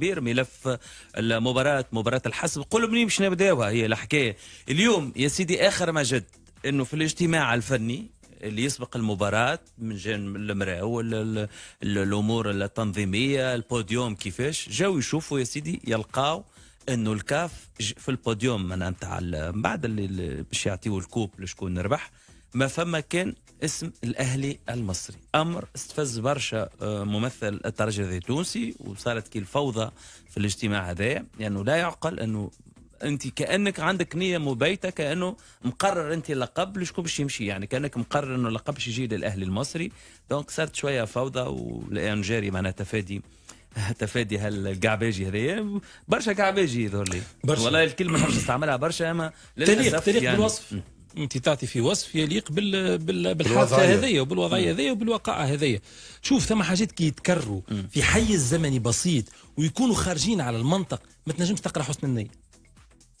كبير ملف المباراة مباراة الحسم قولوا منين باش نبداوها هي الحكاية. اليوم يا سيدي آخر ما جد إنه في الاجتماع الفني اللي يسبق المباراة من جانب المراو الأمور التنظيمية البوديوم كيفاش. جاو يشوفوا يا سيدي يلقاو إنه الكاف في البوديوم من نتاع بعد اللي باش يعطيو ال coupe لشكون ربح. ما فما كان اسم الأهلي المصري. أمر استفز برشا آه، ممثل الترجي التونسي وصارت كي الفوضى في الاجتماع هذا لأنه يعني لا يعقل أنه أنت كأنك عندك نية مبيتة كأنه مقرر أنت اللقب لشكون باش يمشي. يعني كأنك مقرر أنه اللقب باش يجي للأهلي المصري. donc صارت شوية فوضى والان جاري معناها تفادي تفادي هال gabegie هذايا. برشا gabegie يظهر لي والله الكلمة نحب نستعملها برشا أما للأسف تاريخ يعني. بالوصف. انت تعطي في وصف يليق بال... بال... بالحادثة هذيا وبالوضعية هذيا وبالواقعه هذيا شوف ثم حاجات كي يتكرروا في حيز زمني بسيط ويكونوا خارجين على المنطق ما تنجمش تقرأ حسن النية.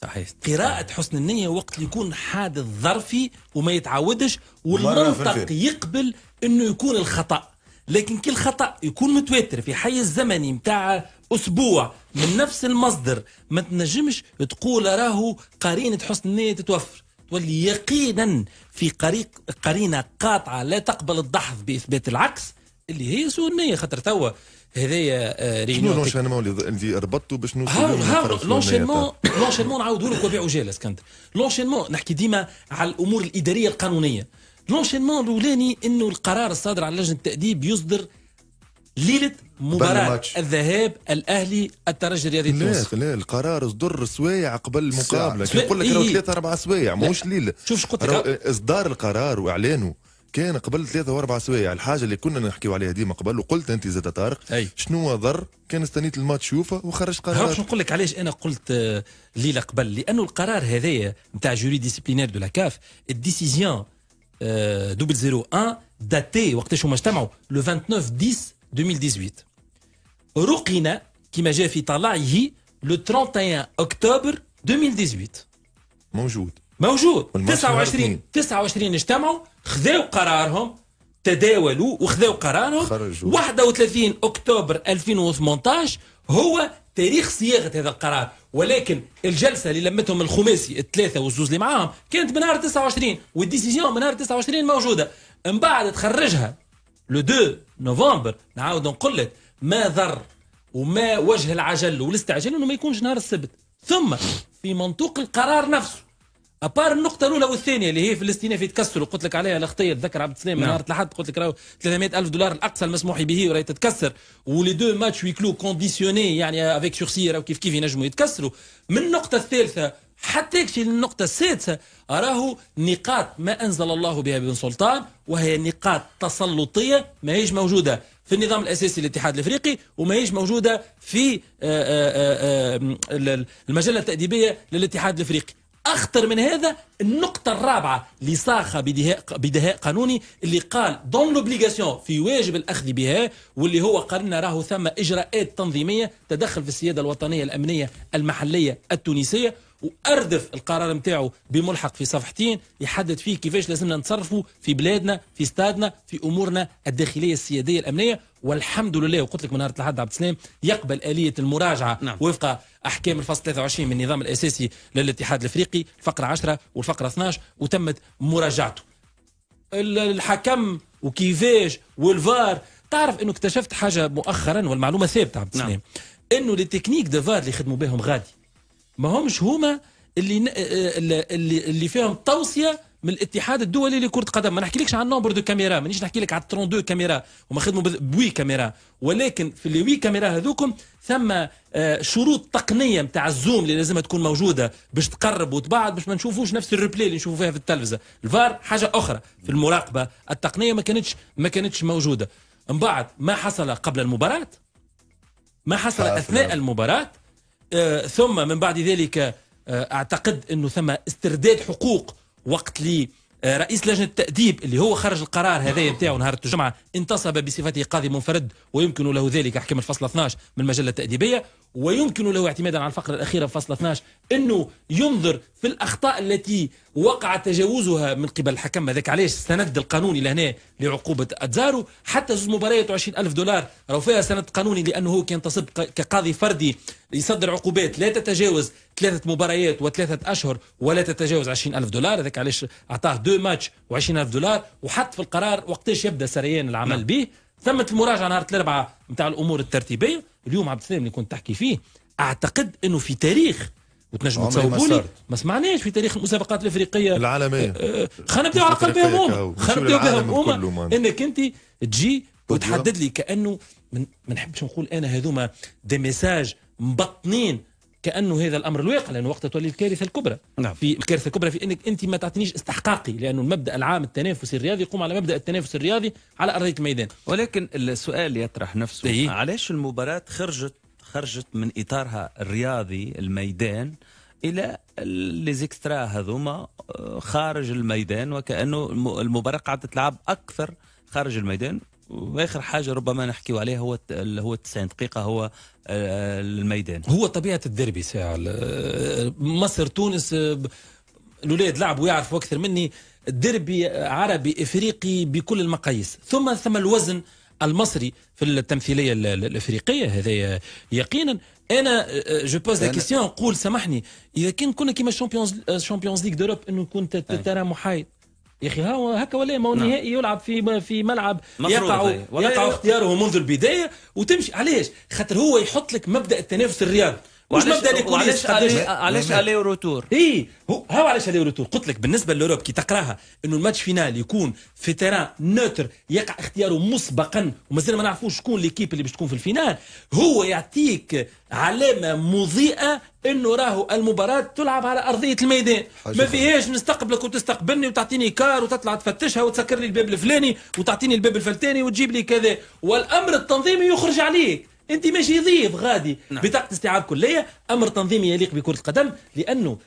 صحيح. قراءة حسن النية وقت اللي يكون حادث ظرفي وما يتعودش والمنطق يقبل إنه يكون الخطأ. لكن كل خطأ يكون متواتر في حيز زمني متاع أسبوع من نفس المصدر ما تنجمش تقول راهو قرينة حسن النية تتوفر. تولي يقينا في قريق قرينة قاطعة لا تقبل الدحض بإثبات العكس اللي هي سوء النية خاطر توا هذايا آه، شنو لونشينمون اللي ربطته باش نوصلوا لونشينمون لونشينمون نعاودوا لك وبيع وجاله اسكندر l'enchaînement نحكي ديما على الأمور الإدارية القانونية. l'enchaînement الأولاني إنه القرار الصادر على لجنة التأديب يصدر ليلة مباراة الذهاب الأهلي الترجي الرياضي التونسي لا لا القرار صدر سوايع قبل المقابله كي نقول لك راهو ثلاثة أربع سوايع ماهوش ليلة. شوف قلت لك. إصدار القرار وإعلانه كان قبل ثلاثة واربع سوايع الحاجة اللي كنا نحكيو عليها ديما قبل وقلت أنت زاد طارق أي. شنو ضر؟ كان استنيت الماتش يوفا وخرج قرار. باش نقول لك؟ علاش أنا قلت آه، ليلة قبل؟ لأنه القرار هذايا نتاع jury disciplinaire de la CAF ال décision double zéro un datée وقتاش هما اجتمعوا le 29 10 2018 رقنا كما جاء في طلعه le 31 اكتوبر 2018 موجود موجود 29 29 اجتمعوا خذوا قرارهم تداولوا وخذوا قرارهم. خرجوا. 31 أكتوبر 2018 هو تاريخ صياغة هذا القرار. ولكن الجلسة اللي لمتهم الخماسي الثلاثة والزوز اللي معاهم كانت بنهار 29 والديسيزيون بنهار 29 موجودة. من بعد تخرجها لو 2 نوفمبر نعاود نقول لك ما ضر وما وجه العجل والاستعجال إنه ما يكونش نهار السبت. ثم في منطوق القرار نفسه. à part النقطة الأولى والثانية اللي هي في الاستئناف يتكسروا قلت لك عليها الأخطية تذكر عبد السلام نعم. نهار الأحد قلت لك راهو 300 ألف دولار الأقصى المسموح به وراهي تتكسر. و les deux matchs huis clos conditionnés يعني avec sursis راهو كيف كيف ينجموا يتكسروا. من النقطة الثالثة حتى يكفي للنقطة السادسة أراه نقاط ما أنزل الله بها من سلطان وهي نقاط تسلطية ما هيش موجودة في النظام الأساسي للاتحاد الأفريقي وما هيش موجودة في آه، آه، آه، المجلة التأديبية للاتحاد الأفريقي. أخطر من هذا النقطة الرابعة اللي صاخة بدهاء بدهاء قانوني اللي قال دون لوبليغاسيون في واجب الأخذ بها واللي هو قالنا راهو ثم إجراءات تنظيمية تدخل في السيادة الوطنية الأمنية المحلية التونسية. واردف القرار نتاعو بملحق في صفحتين يحدد فيه كيفاش لازمنا نتصرفوا في بلادنا في استادنا في أمورنا الداخلية السيادية الأمنية والحمد لله وقلت لك من نهار الأحد عبد السلام يقبل آلية المراجعة نعم. وفق أحكام الفصل 23 من النظام الأساسي للاتحاد الأفريقي الفقره 10 والفقرة 12 وتمت مراجعته الحكم وكيفاش والفار تعرف إنه اكتشفت حاجة مؤخرا والمعلومة ثابتة عبد السلام نعم. إنه les techniques de VAR اللي خدموا بهم غادي ما همش هما اللي اللي اللي فيهم توصية من الاتحاد الدولي لكرة القدم. ما نحكيلكش عن nombre de caméras مانيش نحكي لك على 32 كاميرا هما خدموا ب huit caméras ولكن في les huit caméras هذوكم ثم آه، شروط تقنية نتاع ال zoom اللي لازمها تكون موجودة باش تقرب وتبعد باش ما نشوفوش نفس ال replay اللي نشوفوا فيها في التلفزة. الفار حاجة أخرى في المراقبة. التقنية ما كانتش ما كانتش موجودة. من بعد ما حصل قبل المباراة ما حصل أثناء المباراة آه، ثم من بعد ذلك آه، أعتقد أنه ثم استرداد حقوق وقت لي آه، رئيس لجنة التأديب اللي هو خرج القرار هذايا نتاعو نهار الجمعه انتصب بصفته قاضي منفرد ويمكن له ذلك احكام الفصل 12 من المجله التاديبيه ويمكن له اعتمادا على الفقرة الأخيرة في فصل 12 إنه ينظر في الأخطاء التي وقع تجاوزها من قبل الحكم. هذاك علاش؟ سند القانوني لهنا لعقوبة أتزارو. حتى زوج مباريات و ألف دولار راهو فيها سند قانوني لأنه هو كان تصب كقاضي فردي يصدر عقوبات. لا تتجاوز ثلاثة مباريات وثلاثة أشهر ولا تتجاوز 20 ألف دولار. هذاك علاش أعطاه دو ماتش و20 ألف دولار وحط في القرار وقتاش يبدأ سريان العمل نعم. به. ثمت المراجعة نهار الأربعاء نتاع الأمور الترتيبية اليوم عبد السلام اللي كنت تحكي فيه أعتقد إنه في تاريخ وتنجموا تصوبوا لي ما سمعناش في تاريخ المسابقات الإفريقية. العالمية. آه، خلينا نبداو على قلب هموم خلينا نبداو بها إنك أنت تجي وتحدد لي كأنه ما نحبش نقول أنا هذوما دي ميساج مبطنين. كأنه هذا الأمر الواقع لأنه وقتها تولي الكارثة الكبرى نعم. في الكارثة الكبرى في إنك أنت ما تعطينيش استحقاقي لأنه المبدأ العام التنافسي الرياضي يقوم على مبدأ التنافس الرياضي على أرضية الميدان ولكن السؤال يطرح نفسه إيه؟ علاش المباراة خرجت خرجت من إطارها الرياضي الميدان إلى ليزيكسترا هذوما آه، خارج الميدان وكأنه المباراة قاعدة تلعب أكثر خارج الميدان وآخر حاجة ربما نحكيو عليها هو هو 90 دقيقة هو الميدان. هو طبيعة الديربي ساعة. مصر تونس الاولاد لعبوا يعرفوا أكثر مني. الديربي عربي إفريقي بكل المقاييس. ثم ثم الوزن المصري في التمثيلية الإفريقية. هذا يقينا. أنا je pose la question نقول سامحني. إذا كان كنا كيما ال Champions ال Champions League d'Europe إنه كنت terrain محايد. يا أخي هو هكا ولا ما هو نعم. النهائي يلعب في في ملعب يقع يقع اختياره منذ البداية وتمشي علاش؟ خاطر هو يحط لك مبدأ التنافس الرياضي مش مبدأ les coulisses علاش علاش aller et retour اي هو هاو علاش aller et retour قلت لك بالنسبة l'Europe كي تقراها إنه ال match final يكون في terrain neutre يقع اختياره مسبقا ومازال ما نعرفوش شكون l'équipe اللي باش تكون في ال finale. هو يعطيك علامة مضيئة إنه راهو المباراة تلعب على أرضية الميدان. ما فيهاش نستقبلك وتستقبلني وتعطيني car وتطلع تفتشها وتسكر لي الباب الفلاني وتعطيني الباب الفلتاني وتجيب لي كذا. والأمر التنظيمي يخرج عليك. انت ماشي ضيف غادي نعم. بطاقة استيعاب كلية أمر تنظيمي يليق بكرة القدم لأنه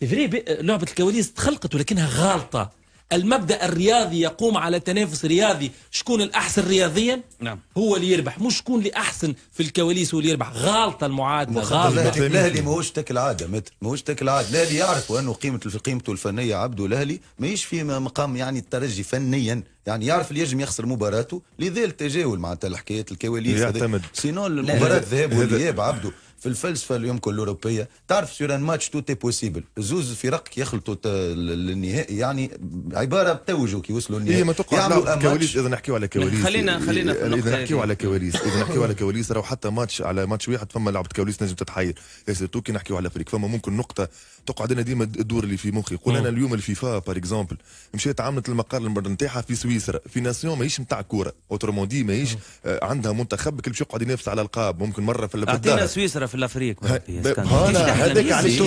c'est لعبة الكواليس تخلقت ولكنها غالطة المبدأ الرياضي يقوم على تنافس رياضي شكون الأحسن رياضيا؟ نعم. هو اللي يربح مش شكون اللي أحسن في الكواليس هو اللي يربح. غالطه المعادلة غالطه الأهلي ماهوش تاكل عاده متر ماهوش تاكل عاده الأهلي يعرف انه قيمة قيمته الفنية عبده الأهلي ماهيش في مقام يعني الترجي فنيا. يعني يعرف اللي ينجم يخسر مباراته لذلك تجاول معناتها الحكايات الكواليس يعتمد. sinon المباراه ذهاب والإياب عبده. في الفلسفة اليوم كل الأوروبية تعرف sur un match tout est possible زوز فرق يخلطوا النهائي يعني عبارة بتوجوا كي وصلوا النهائي هي ما توقع كواليس إذا نحكيو على كواليس. خلينا خلينا في إذا نحكيو على كواليس إذا نحكيو على كواليس راهو حتى ماتش على ماتش واحد فما لعبة كواليس نجم تتحير سيرتو كي نحكيو على فريق فما ممكن نقطة تقعد أنا ديما الدور اللي في مخي. قول أنا اليوم الفيفا par exemple مشيت عملت المقر نتاعها في سويسرا. في nation ماهيش نتاع كورة. autrement dit ماهيش آه، عندها منتخب باش يقعد ينافس على ألقاب. ممكن مرة في أعطينا سويسرا في الأفريق. هذاك علاش هذاك علاش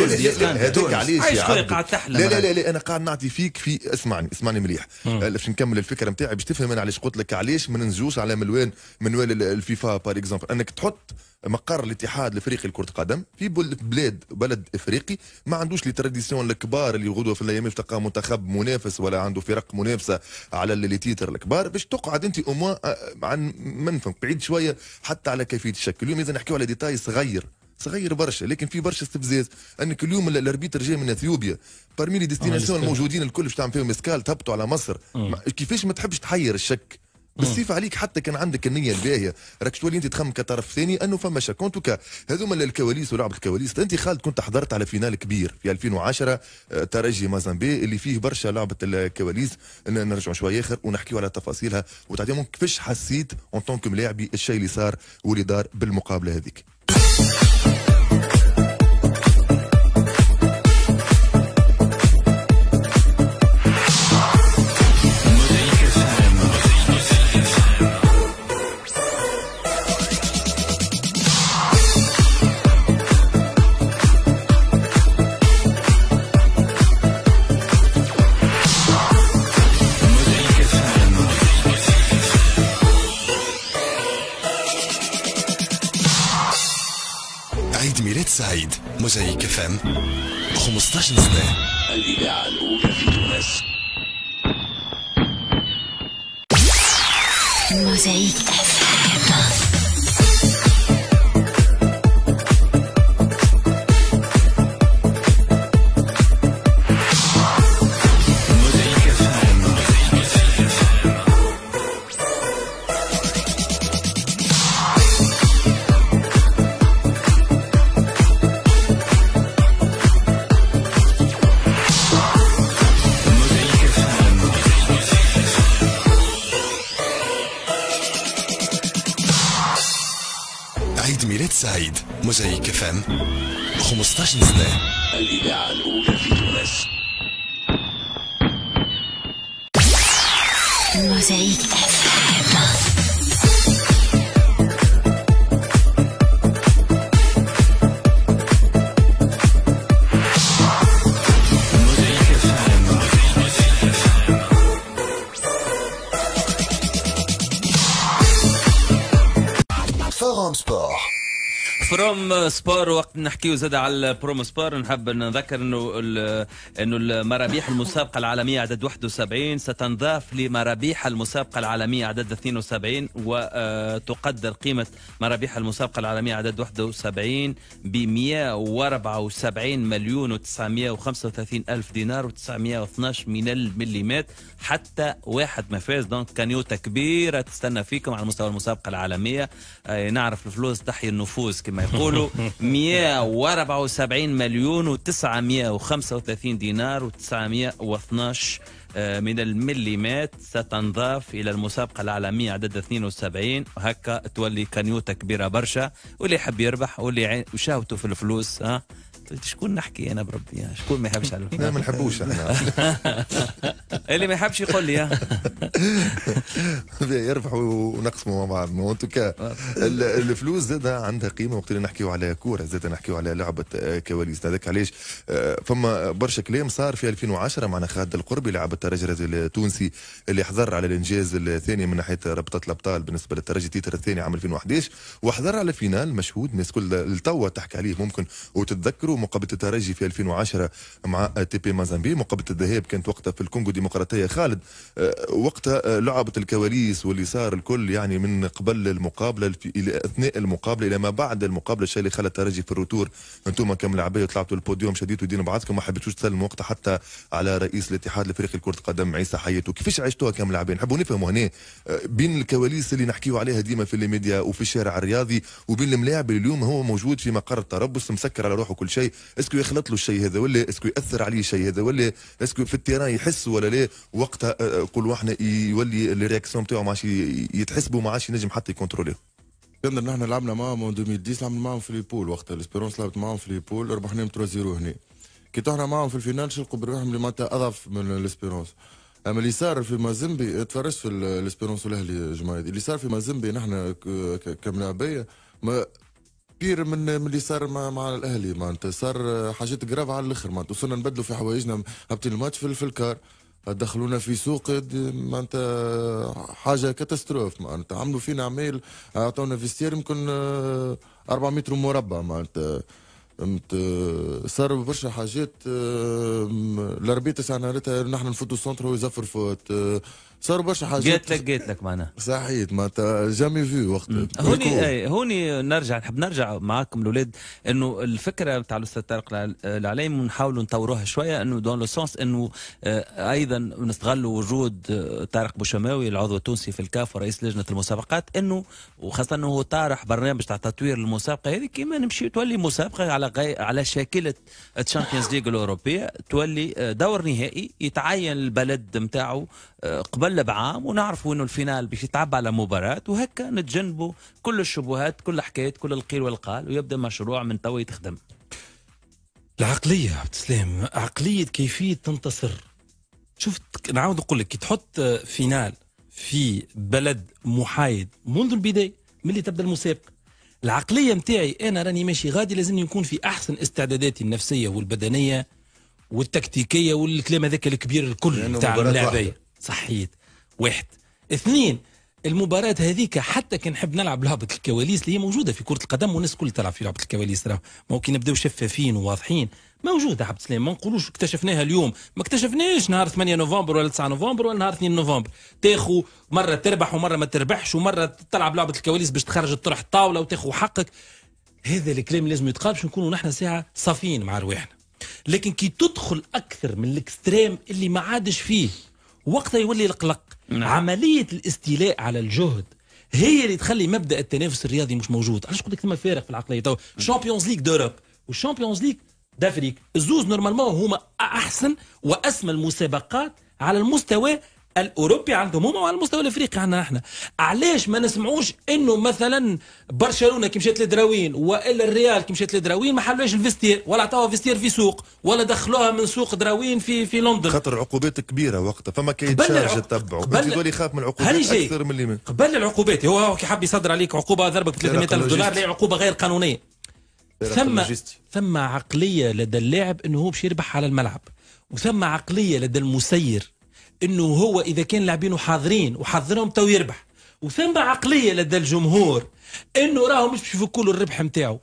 لا لا لا لا أنا قاعد نعطي فيك في اسمعني اسمعني مليح. باش نكمل الفكرة نتاعي باش تفهم أنا علاش قلت لك علاش ما ننزلوش على ملوان منوال الفيفا par exemple أنك تحط مقر الاتحاد الافريقي لكرة القدم في بلاد بلد افريقي. ما عندوش les traditions الكبار اللي غدوه في الأيام تلقى منتخب منافس ولا عنده فرق منافسة على les titres الكبار. باش تقعد أنت اوموا عن منفذ بعيد شوية حتى على كيفية الشكل. اليوم إذا نحكيو على détail صغير. صغير برشا. لكن في برشا استفزاز. أنك اليوم ال arbitre جاي من إثيوبيا. parmi les destinations الموجودين الكل باش تعمل فيهم escale تهبطوا على مصر. كيفاش ما تحبش تحير الشك؟ بالصفة عليك حتى كان عندك النية الباهية. راك تولي انت تخمم كطرف ثاني أنه فما شك. توكا هذوما الكواليس ولعبة الكواليس. أنت خالد كنت حضرت على finale كبير في 2010 آه، ترجي مازامبي اللي فيه برشا لعبة الكواليس. نرجع شوية آخر ونحكيو على تفاصيلها. وتعطيهم كيفاش حسيت اون طونك ملاعبي الشيء اللي صار واللي دار بالمقابلة هذيك. سعيد. موزايك اف ام 15 سنة الإذاعة الأولى في تونس موزايك سبور وقت نحكيو زاد على البروموسبور. نحب نذكر إنه إنه المرابيح المسابقة العالمية عدد 71 ستنضاف لمرابيح المسابقة العالمية عدد 72 وتقدر قيمة مرابيح المسابقة العالمية عدد 71 ب 174 مليون و935 ألف دينار و912 من المليمات حتى واحد ما فاز donc cagnotte كبيره تستنى فيكم على مستوى المسابقة العالمية. نعرف الفلوس تحيي النفوس كما يقولوا. 174 مليون و935 دينار و912 آه، من المليمات ستنضاف إلى المسابقة العالمية عدد 72 وهكا تولي كانيوتا كبيرة برشا. واللي يحب يربح واللي شهوته في الفلوس ها؟ شكون نحكي أنا بربي؟ شكون ما يحبش على لا ما نحبوش إحنا. اللي ما يحبش يقول لي يربحوا ونقسموا مع بعض. مو توكا الفلوس زاد عندها قيمة وقت اللي نحكيو على كورة زاد نحكيو على لعبة كواليس. هذاك علاش؟ آه، فما برشا كلام صار في 2010 معنا خالد القربي لاعب الترجي التونسي اللي حضر على الإنجاز الثاني من ناحية رابطة الأبطال بالنسبة للترجي titre الثاني عام 2011 وحضر على finale مشهود. الناس كل التوا تحكي عليه ممكن وتتذكروا مقابله الترجي في 2010 مع تي بي مازامبي. مقابله الذهاب كانت وقتها في الكونغو ديمقراطيه خالد آه، وقتها آه، لعبت الكواليس واللي صار الكل يعني من قبل المقابلة إلى أثناء المقابلة إلى ما بعد المقابلة الشيء اللي خلى الترجي في ال retour أنتم كملاعبيه طلعتوا البوديوم شديتوا دين بعضكم ما حبيتوش تسلموا وقتها حتى على رئيس الاتحاد الافريقي لكره القدم عيسى حياتو. كيفاش عشتوها كملاعبين نحبوا نفهموا هنا آه، بين الكواليس اللي نحكيو عليها ديما في الميديا وفي الشارع الرياضي وبين الملاعب اليوم هو موجود في مقر التربص مسكر على روحه كل شيء. est-ce que يخلط له الشيء هذا ولا est-ce que يأثر عليه الشيء هذا ولا est-ce que في ال terrain يحس ولا لا وقتها آه، آه، كل واحد يولي ال réaction نتاعو ما عادش يتحسبوا ما عادش ينجم حتى يكونتروليه. كنا نحن لعبنا معاهم 2010 لعبنا معاهم في les poules وقتها. ال Espérance لعبت معاهم في les poules ربحناهم 3 0 هنا. كي طحنا معاهم في ال finale شلقوا بروحهم اللي معناتها أضعف من ال Espérance. أما اللي صار في مازيمبي تفرجت في ال Espérance والأهلي جماعة. اللي صار في مازيمبي نحن كملاعبية ما كبير من اللي صار مع, مع الأهلي معناتها. صار حاجات جراف على الآخر معناتها. وصلنا نبدلوا في حوايجنا. هبطين الماتش في, ال car. دخلونا في سوق معناتها حاجة catastrophe معناتها. عملوا فينا عمال أعطونا vestiaire يمكن 4 متر مربع معناتها. فهمت؟ صاروا برشا حاجات ال arbitre ساعه نهارتها نحن نفوتوا ال centre هو يزفر faute صاروا برشا حاجات. جات لك جات لك معناها. صحيح معناتها jamais في وقت هوني اي هوني نرجع نحب نرجع معاكم الأولاد إنه الفكرة بتاع الأستاذ طارق العليم نحاولوا نطوروها شوية إنه dans le sens إنه آه، أيضا نستغلوا وجود آه، طارق بوشماوي العضو التونسي في الكاف ورئيس لجنة المسابقات إنه وخاصة إنه هو طارح برنامج تاع تطوير المسابقة هذه كيما نمشي تولي مسابقة على غي... على شاكلة ال Champions League الأوروبية تولي آه، دور نهائي يتعين البلد نتاعو قبل بعام ونعرفوا انه ال finale باش يتلعب على مباراة وهكا نتجنبوا كل الشبهات كل حكايه كل القيل والقال ويبدأ مشروع من توا يتخدم العقلية عبد السلام عقلية كيفية تنتصر. شفت نعاود نقول لك كي تحط فينال في بلد محايد منذ البداية ملي تبدأ المسابقة. العقلية نتاعي أنا راني ماشي غادي لازم يكون في أحسن استعداداتي النفسية والبدنية والتكتيكية والكلام هذاك الكبير الكل نتاع اللاعبيه صحيت. واحد. اثنين المباراة هذيك حتى كان نحب نلعب لعبة الكواليس اللي هي موجودة في كرة القدم والناس الكل تلعب في لعبة الكواليس هو كي نبداو شفافين وواضحين موجودة عبد السلام. ما نقولوش اكتشفناها اليوم. ما اكتشفناش نهار 8 نوفمبر ولا 9 نوفمبر ولا نهار 2 نوفمبر. تاخو مرة تربح ومرة ما تربحش ومرة تلعب لعبة الكواليس باش تخرج تطرح الطاولة وتاخو حقك. هذا الكلام لازم يتقال باش نكونوا نحن ساعة صافيين مع رواحنا. لكن كي تدخل أكثر من ال extrême اللي ما عادش فيه وقتها يولي القلق. نعم. عملية الاستيلاء على الجهد هي اللي تخلي مبدأ التنافس الرياضي مش موجود. علاش قلت لك ثم فارق في العقلية؟ تو Champions League d'Europe وال Champions League d'Afrique الزوز normalement هما أحسن وأسمى المسابقات على المستوى الأوروبي عندهم هما وعلى المستوى الأفريقي عندنا إحنا علاش ما نسمعوش إنه مثلا برشلونة كي مشات لدراوين وإلا الريال كي مشات لدراوين ما حلوش ال vestiaire ولا عطاوها vestiaire في سوق ولا دخلوها من سوق دراوين في في لندن. خاطر عقوبات كبيرة وقتها فما كاين تشارج تتبعوا تقول يخاف من العقوبات أكثر من اللي من قبل العقوبات هو كي حب يصدر عليك عقوبة ضربك 300 ألف دولار لا عقوبة غير قانونية؟ ثم ثم عقلية لدى اللاعب إنه هو باش يربح على الملعب وثم عقلية لدى المسير. إنه هو إذا كان لاعبينه حاضرين وحضرهم تو يربح. وثم عقلية لدى الجمهور إنه راهو مش باش يفكوا له الربح نتاعو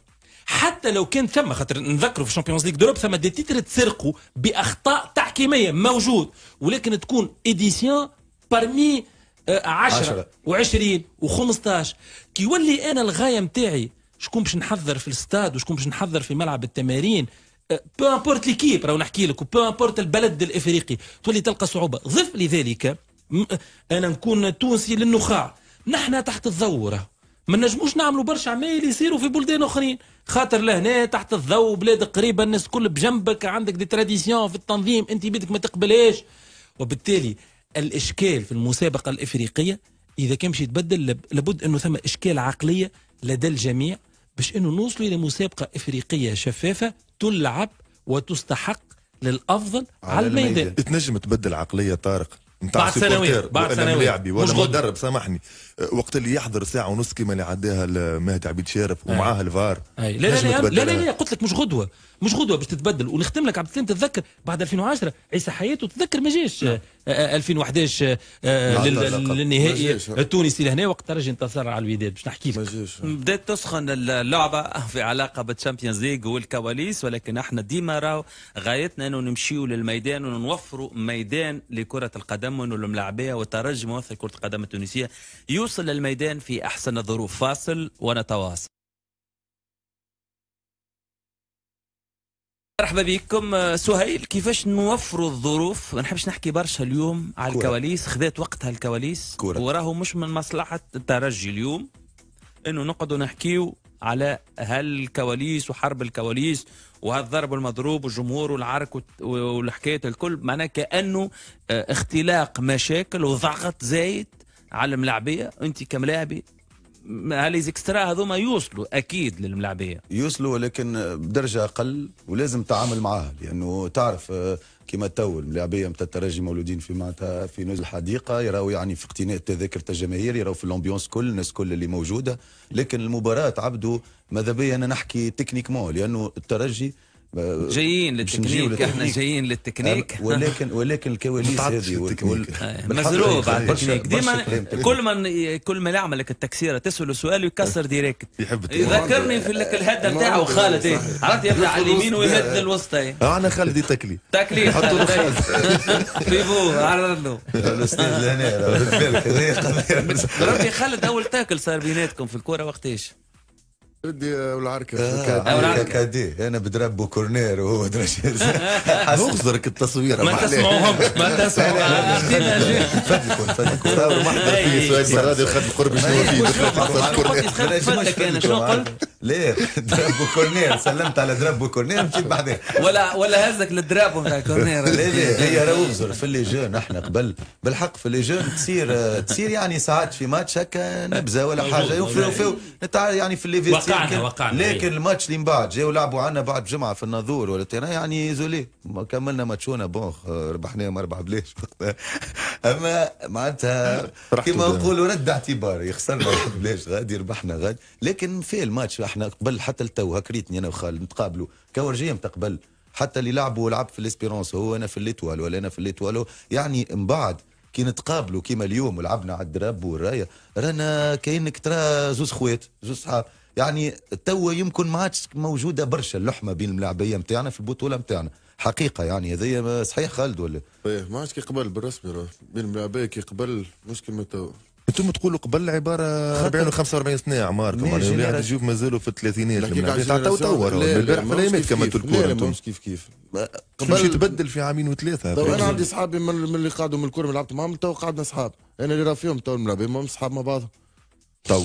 حتى لو كان ثم خاطر نذكروا في ال Champions League d'Europe ثم des titres تسرقوا بأخطاء تحكيمية موجود ولكن تكون édition parmi 10 و20 و15 كي يولي أنا الغاية نتاعي شكون باش نحضر في الاستاد وشكون باش نحضر في ملعب التمارين peu importe l'équipe راهو نحكي لك و peu importe البلد الإفريقي تولي تلقى صعوبة. ضف لذلك أنا نكون تونسي للنخاع. نحن تحت الضوء ما نجموش نعملوا برشا عمايل يصيروا في بلدان آخرين. خاطر لهنا تحت الضوء بلاد قريبة الناس كل بجنبك عندك des traditions في التنظيم أنت بيدك ما تقبلهاش. وبالتالي الإشكال في المسابقة الإفريقية إذا كان باش يتبدل لابد أنه ثم إشكال عقلية لدى الجميع. باش إنه نوصلوا إلى مسابقة إفريقية شفافة تلعب وتستحق للأفضل على, على الميدان. تنجم تبدل عقلية طارق. بعد سنوات بعد سنوات لاعبي ولا مدرب سامحني. وقت اللي يحضر ساعة ونص كما اللي عداها مهدي عبيد شارف ومعاه الفار. أي. لا لا لا, لا لا لا قلت لك مش غدوة. مش غدوة باش تتبدل. ونختم لك عبد السلام تتذكر بعد 2010 عيسى حياته تتذكر ما جاش. 2011 للنهائي. التونسي لهنا وقت ترجي انتصر على الوداد باش نحكي لك. بدأت تسخن اللعبة في علاقة بال Champions League والكواليس ولكن إحنا ديما راهو غايتنا انه نمشيو للميدان ونوفروا ميدان لكرة القدم وانه الملاعبية والترجي ممثل كرة القدم التونسية يوصل للميدان في أحسن الظروف. فاصل ونتواصل. مرحبا بكم سهيل. كيفاش نوفروا الظروف؟ ما نحبش نحكي برشا اليوم على كورة. الكواليس. خذات وقتها الكواليس. كورة. وراهو مش من مصلحة الترجي اليوم. إنه نقعدوا نحكيو على هالكواليس وحرب الكواليس وهالضرب المضروب والجمهور والعرك والحكايه الكل. معناه كأنه اختلاق مشاكل وضغط زايد على الملاعبية. أنت كملاعبي هل اكسترا هذوما يوصلوا؟ أكيد للملاعبية. يوصلوا ولكن بدرجه أقل ولازم تتعامل معاها لأنه تعرف آه، كما تو الملاعبية نتاع الترجي مولودين في معناتها في نزل الحديقة يراو يعني في اقتناء التذاكر الجماهير يراو في ال ambiance كل الناس كل اللي موجودة. لكن المباراة عبدو ماذا بيا أنا نحكي techniquement لأنه الترجي جايين للتكنيك إحنا جايين للتكنيك. ولكن ولكن الكواليس هذه مزروب على التكنيك. ديما كل ما كل ما يعمل لك التكسيرة تسأله سؤال ويكسر direct يحب يذكرني في لك الهده بتاعه خالد. إيه. عرفت يبدأ على اليمين ويهد للوسطى أنا خالد يتكلي. تكلي حطوا له خالد فيبو عرض له الأستاذ لهنا ربي خالد أول تاكل صار بيناتكم في الكورة وقتاش ردي والعركه آه كادي. أنا بضرب وكورنير وهو نخزرك التصوير. ما تسمعوهم. ما تسمعوا فدكم فدكم. تصور محضر في سؤال برادي وخد القرب شنو فيه؟ فدك أنا شنو قلت؟ ليه؟ ضرب وكورنير سلمت على ضرب وكورنير مشيت بعدين. ولا ولا هزك للضرب نتاع كورنير. ليه؟ ليه هي راهو في اللي جون إحنا قبل. بالحق في اللي جون تصير تصير يعني ساعات في ماتش هكا نبذة ولا حاجة. يعني في الليفيتي وقعنا وقعنا لكن الماتش اللي من بعد جاوا لعبوا عنا بعد جمعة في الناظور ولا يعني زولي ما كملنا ماتشونا بون ربحناهم اربعه بلاش. أما معناتها كما نقولوا رد اعتبار خسرنا بلاش غادي ربحنا غادي. لكن في الماتش إحنا قبل حتى التو هكريتني أنا وخالد نتقابلوا. كورجيه تقبل. حتى اللي لعبوا لعب في الإسبيرونس هو أنا في الليتوال ولا أنا في الليتوال يعني من بعد كي نتقابلوا كيما اليوم ولعبنا على الدراب والراية رانا كاينك ترى زوز خوات زوز صحاب. يعني توا يمكن ما عادش موجودة برشا اللحمة بين الملاعبية نتاعنا في البطولة نتاعنا حقيقة يعني هذايا صحيح خالد ولا؟ إيه ما عادش كي قبل بالرسمي بين الملاعبية كي قبل مش كيما توا أنتم تقولوا قبل عباره 40 و 45 سنه اعماركم يعني الواحد يشوف مازالوا في الثلاثينات تو تو البارح في الأيامات كما تقولوا أنتم مش كيف كيف. قبل يتبدل في عامين وثلاثة؟ أنا عندي اصحابي من اللي قعدوا من الكره لعبت معاهم تو قعدنا اصحاب أنا اللي راه فيهم تو الملاعبين ما اصحاب مع بعضهم. تو.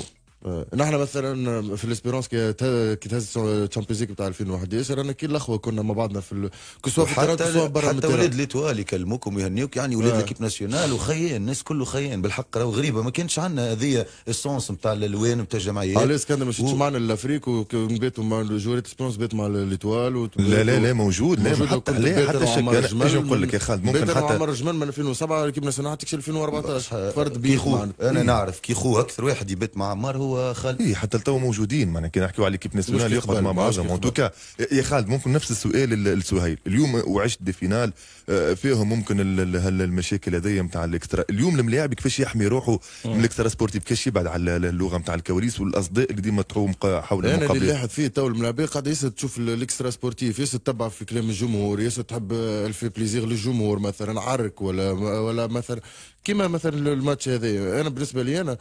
نحن مثلا في ال Espérance كي كي تهز ال Champions League بتاع 2011 أنا كي الأخوة كنا مع بعضنا في كسوا في كسوا برا حتى ولاد ليتوال يكلموك ويهنيوك يعني ولاد ليكيب ناسيونال وخيان الناس كله خيان بالحق راهو غريبة ما كانش عندنا هذه السونس نتاع الالوان نتاع الجمعيات. علاش كان ما شفتش معنا الافريك ونباتوا مع جوريت اسبيرونس بيت مع ليتوال لا لا لا موجود لا حتى لا حتى الشك أنا نقول لك يا خالد؟ ممكن حتى عمر جمال من 2007 ليكيب ناسيونال حتى 2014 فرد بيخو أنا نعرف كي خو أكثر واحد يبات مع عمار هو خالد حتى تو موجودين. معناها كي نحكيو على ليكيب ناسيونال يقعد مع بعضهم. ان توكا يا خالد ممكن نفس السؤال لسهيل اليوم وعشت des finales آه، فيهم ممكن المشاكل هذيا نتاع ال extra اليوم الملاعب كيفاش يحمي روحه من ال extra-sportif؟ كيفاش يبعد على اللغة نتاع الكواليس والأصداء اللي ديما تحوم حول أنا اللي لاحظ فيه تو الملاعب قاعد ياسر تشوف ال extra-sportif. ياسر تتبع في كلام الجمهور ياسر تحب faire plaisir للجمهور مثلا عرك ولا ولا مثلا كيما مثلا الماتش هذا أنا بالنسبة لي أنا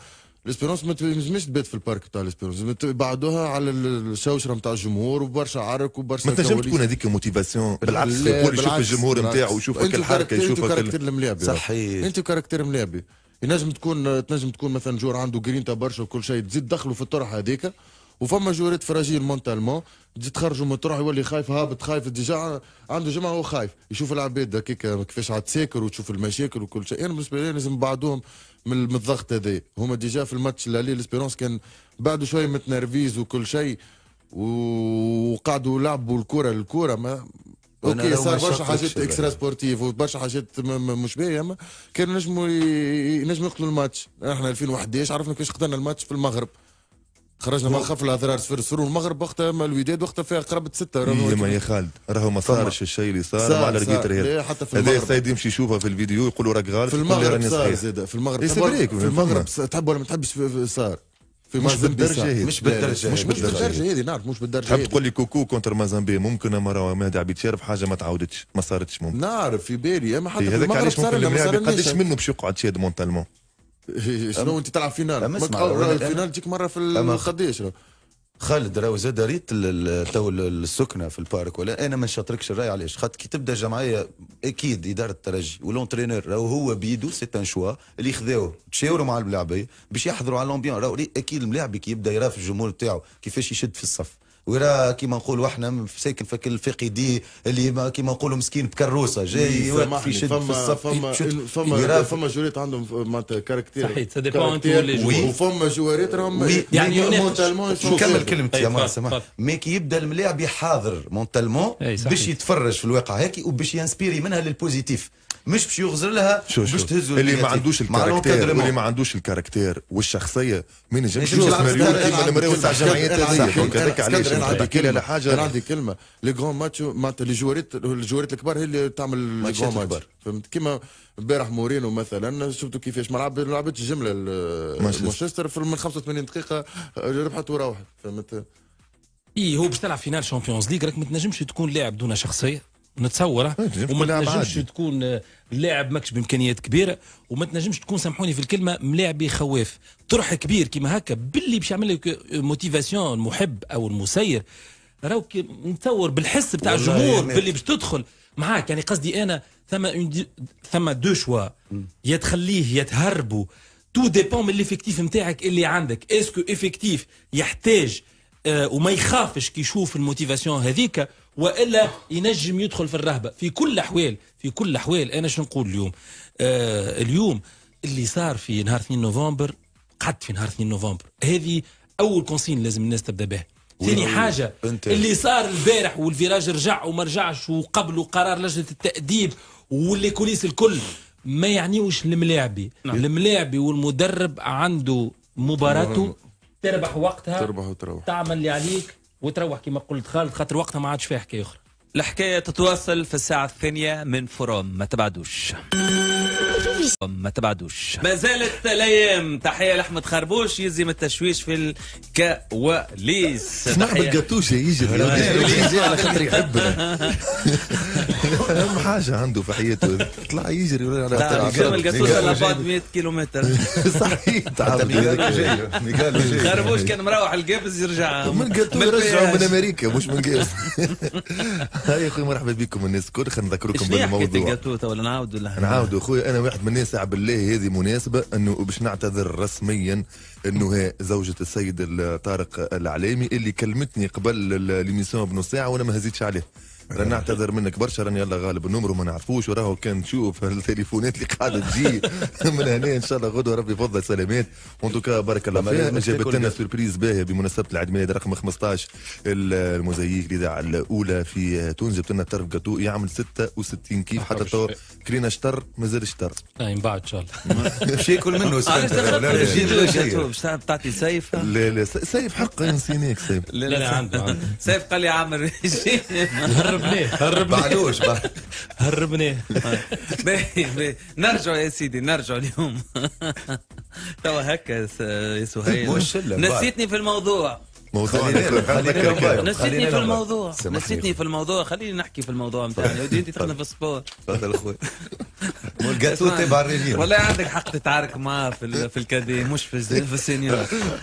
ال Espérance ما تنجمش تبات في ال parc تاع ال Espérance. بعدوها على الشوشره نتاع الجمهور وبرشا عرك وبرشا ما تنجم تكون هذيك motivation بالعكس يقول يشوف الجمهور نتاعو ويشوفك الحركة يشوفك caractère الملاعبي صحيح. انت caractère ملاعبي ينجم تكون تنجم تكون مثلا joueur عنده جرينتا برشا وكل شيء تزيد دخله في الطرح هذيك. وفما joueur ات fragiles mentalement تجي تخرجوا من الطرح يولي خايف هابط خايف déjà عنده جمعه هو خايف يشوف العباد هكاك كيفاش عاد تساكر وتشوف المشاكل وكل شيء. أنا بالنسبة لي لازم بعدهم من الضغط هذا. هما déjà في الماتش اللي ال Espérance كان بعده شوية متنرفيز وكل شيء وقعدوا يلعبوا الكرة الكرة ما OK صار برشا حاجات extra-sportif وبرشا حاجات مش باهية كانوا نجموا ينجموا يقتلوا الماتش. إحنا 2011 عرفنا كيفاش قتلنا الماتش في المغرب. خرجنا ما خف الاضرار صفر صفر والمغرب وقتها الوداد وقتها فيها قرابة ستة راهو ما يا خالد راهو ما صارش الشيء اللي صار مع ال arbitre حتى في المغرب. هذا السيد يمشي يشوفها في الفيديو يقولوا راك غالط في المغرب صار زاد في المغرب في المغرب تحب ولا ما تحبش صار. في مش بالدرجة مش بالدرجة مش بالدرجة هذه. نعرف مش بالدرجة تحب تقول لي كوكو contre مازامبي ممكن اما مهدي عبيد شارف حاجة ما تعاودتش ما صارتش ممكن. نعرف في بالي. أما حتى في المغرب صار قداش منه باش يقعد شاد مونتالمون؟ شنو أنت تلعب فينال؟ الفينال تجيك مرة في قديش خالد راهو زاد ريت تو السكنة في البارك ولا أنا ما نشاطركش الرأي علاش؟ خاطر كي تبدأ جمعية أكيد إدارة الترجي ولونترينور راهو هو بيدو سي ان شوا اللي خذاوه تشاوروا مع الملاعبيه باش يحضروا على الأمبيون. راهو أكيد الملاعب كي يبدأ يرى في الجمهور تاعو كيفاش يشد في الصف. وراه كيما نقولوا إحنا ساكن في الفقيدي اللي كيما نقولوا مسكين بكروسه جاي في شد في الصف فما فما فما جوريت عندهم معناتها كاركتير صحيح سا ديبون وفما جواريت راهم يعني مونتالمون نكمل كلمتي يا مار مي كي يبدأ الملاعب يحاضر مونتالمون باش يتفرج في الواقع هيك وباش ينسبيري منها للبوزيتيف. مش باش يغزر لها باش تهزوا اللي ما عندوش الكاركتير واللي ما عندوش الكاركتير والشخصيه مين يجيش ماريو كيما المراوي تاع الجمعيات هذيك علاش أنا عندي كلمه حاجة أنا عندي كلمه لي غون ماتش معناتها لي جواريت الجواريت الكبار هي اللي تعمل لي غون ماتش فهمت كيما امبارح مورينو مثلا شفتوا كيفاش ما لعبتش جمله مانشستر من 85 دقيقه ربحت وروحت فهمت اي هو باش تلعب فينال شامبيونز ليغ راك ما تنجمش تكون لاعب دون شخصيه نتصوره إيه، وما تنجمش تكون لاعب ماكش بإمكانيات كبيرة وما تنجمش تكون سامحوني في الكلمة ملاعب خواف. طرح كبير كيما هكا باللي باش يعمل لك motivation المحب أو المسير. راهو نتصور بالحس بتاع الجمهور باللي باش تدخل معاك. يعني قصدي أنا ثم ثم deux choix يا تخليه يا تهربوا تو dépend من ال effectif نتاعك اللي عندك. est-ce que effectif يحتاج آه وما يخافش كي يشوف ال motivation هذيك؟ وإلا ينجم يدخل في الرهبة. في كل الاحوال في كل الاحوال أنا شنو نقول اليوم؟ آه اليوم اللي صار في نهار 2 نوفمبر قعدت في نهار 2 نوفمبر. هذه أول كونسين لازم الناس تبدأ بها. ثاني حاجة اللي صار البارح والفيراج رجع وما رجعش وقبلوا قرار لجنة التأديب واللي كوليس الكل ما يعنيوش الملاعبي. نعم. الملاعبي والمدرب عنده مباراته تربح وقتها. تربح وتروح. تعمل اللي عليك. وتروح كما قلت خالد خاطر وقتها ما عادش فيها حكاية أخرى. الحكاية تتواصل في الساعة الثانية من فروم. ما تبعدوش. ما تبعدوش. ما زالت الأيام. تحية لأحمد خربوش يلزم التشويش في الكواليس. اسمع بالجاتوش يجي يجي على خاطر يحبنا. أهم حاجة عنده في حياته. طلع يجري على الجاتوش على بعد 100 كيلومتر. صحيح خربوش كان مروح القابز يرجع. من جاتو يرجعوا من أمريكا مش من قابز هاي أخوي مرحبا بكم الناس الكل. خلينا نذكركم بالموضوع. الجاتو ولا نعاود ولا؟ نعاود أخوي أنا واحد من الناس بالله هذه مناسبة إنه باش نعتذر رسميا إنه هي زوجة السيد طارق العليمي اللي كلمتني قبل l'émission بنص ساعة وأنا ما هزيتش عليه. راني نعتذر منك برشا راني يلا غالب النمر وما نعرفوش وراه كان نشوف التليفونات اللي قاعدة تجي. من هنا إن شاء الله غدوة ربي يفضل سلامات. و en tout cas بارك الله فيها جابت لنا surprise باهية بمناسبة العيد ميلاد رقم 15 الموزاييك الإذاعة الأولى في تونس. جبت لنا طرف جاتو يعمل 66 كيف حتى تو كرينا شطر مازال شطر. اي من بعد إن شاء الله. باش ياكل منه باش تعطي سيف؟ لا لا سيف حق نسينيك سيف. لا لا عنده سيف قال لي عامر. هربناه هربناه بعدوش هربناه نرجع يا سيدي نرجع اليوم. توا هكا يا سهيل. نسيتني في الموضوع. نسيتني في الموضوع. نسيتني في الموضوع. خليني نحكي في الموضوع. نتاعي انت تخدم في السبور. تفضل أخوي. والجاتو تبع الرجيم والله عندك حق تتعارك معاه في في الكادي مش في في السينيور.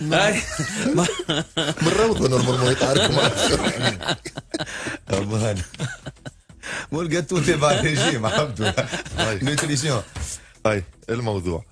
من روضه نورمالمون يتعارك معاه مو الجاتو تبع الرجيم عبدو نوتريسيون هاي الموضوع.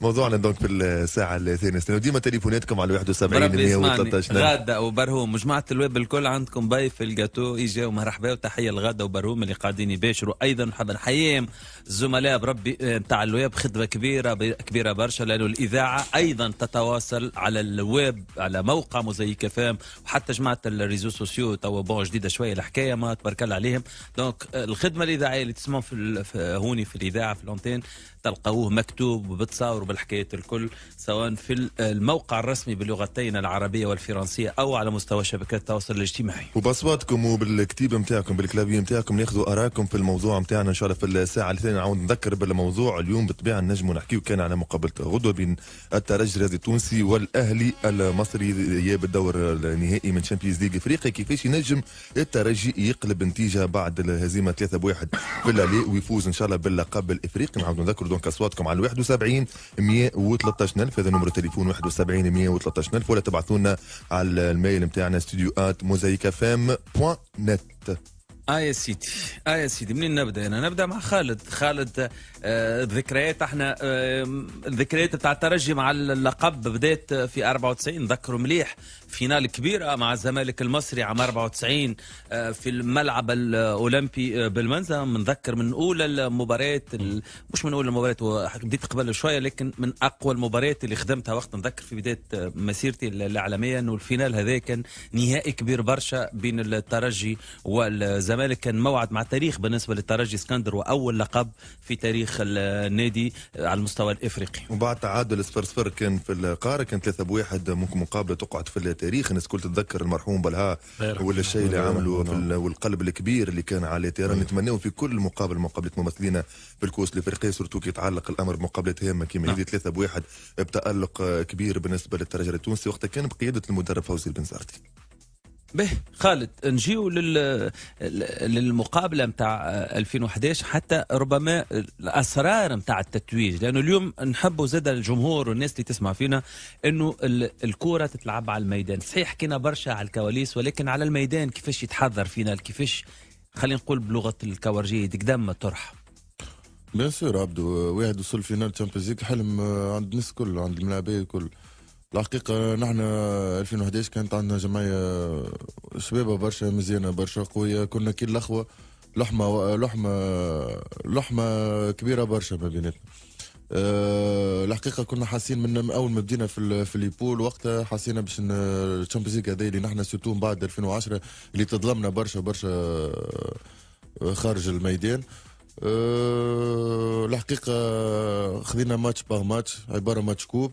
موضوعنا donc في الساعة الثانية وديما تليفوناتكم على 71 113 غادة وبرهوم. مجموعة الويب الكل عندكم باي في الجاتو. اجا ومرحبا وتحية لغادة وبرهوم اللي قاعدين يباشروا. أيضا نحب نحييهم الزملاء بربي نتاع الويب خدمة كبيرة كبيرة برشا. لأنه الإذاعة أيضا تتواصل على الويب على موقع موزاييك FM وحتى جماعة ال réseaux sociaux توا bon جديدة شوية الحكاية ما تبارك الله عليهم. donc الخدمة الإذاعية اللي تسمعوا في هوني في الإذاعة في ال antenne تلقوه مكتوب وبتصاوروا بالحكاية الكل سواء في الموقع الرسمي باللغتين العربية والفرنسية أو على مستوى شبكات التواصل الاجتماعي. وبأصواتكم وبالكتيب نتاعكم بال clavier نتاعكم ناخذوا آراءكم في الموضوع نتاعنا إن شاء الله في الساعة الثانية نعاود نذكر بالموضوع. اليوم بالطبيعة نجم نحكيو كان على مقابلة غدوة بين الترجي الرياضي التونسي والأهلي المصري إياب الدور النهائي من Champions League إفريقيا. كيفاش ينجم الترجي يقلب نتيجة بعد الهزيمة 3 بواحد في ويفوز إن شاء الله باللقب الإفريقي؟ نعاود نذكر donc اصواتكم على 71 113000 هذا نمر التليفون 71 113000 ولا تبعثوا لنا على ال mail نتاعنا studio at mosaique FM point net. آه يا سيدي آه يا سيدي منين نبدأ أنا؟ نبدأ مع خالد. خالد آه ذكريات إحنا آه الذكريات بتاع الترجي مع اللقب بدأت في 94 نذكروا مليح. finale كبيره مع الزمالك المصري عام 94 آه في الملعب الأولمبي بالمنزه بنذكر من اولى المباريات مش من اولى المباريات بديت قبل شوية لكن من أقوى المباريات اللي خدمتها وقت. نذكر في بداية مسيرتي الإعلامية إنه ال finale هذا كان نهائي كبير برشا بين الترجي والزمالك. الزمالك كان موعد مع التاريخ بالنسبة للترجي اسكندر وأول لقب في تاريخ النادي على المستوى الإفريقي. وبعد تعادل صفر صفر كان في القاره كان ثلاثة بواحد ممكن مقابلة تقعد في التاريخ. الناس الكل تتذكر المرحوم بلها ولا الشيء اللي عمله في والقلب الكبير اللي كان على terrain. نتمناه في كل مقابلة مقابلة ممثلينا في الكوس الافريقي surtout كي يتعلق الأمر بمقابلة هامة كما هذه ثلاثة بواحد بتألق كبير بالنسبة للترجي التونسي. وقتها كان بقيادة المدرب فوزي البنزرتي. به خالد نجيو لل... للمقابلة متاع 2011 حتى ربما الأسرار متاع التتويج لأنه اليوم نحبوا زاد الجمهور والناس اللي تسمع فينا أنه الكورة تتلعب على الميدان. صحيح حكينا برشا على الكواليس ولكن على الميدان كيفاش يتحضر فينا؟ كيفاش خلينا نقول بلغة الكورجية دقدام طرح. bien sûr عبدو واحد وصل finale Champions League حلم عند الناس الكل عند الملاعبيه الكل. الحقيقة نحن 2011 كانت عندنا جمعية شبابة برشا مزيانة برشا قوية كنا كي الأخوة لحمة لحمة لحمة كبيرة برشا ما بيناتنا. أه الحقيقة كنا حاسين من أول ما بدينا في في les poules وقتها حسينا باش ال Champions هذا اللي نحن surtout من بعد 2010 اللي تظلمنا برشا برشا خارج الميدان أه الحقيقة خذينا match par match عبارة match coupe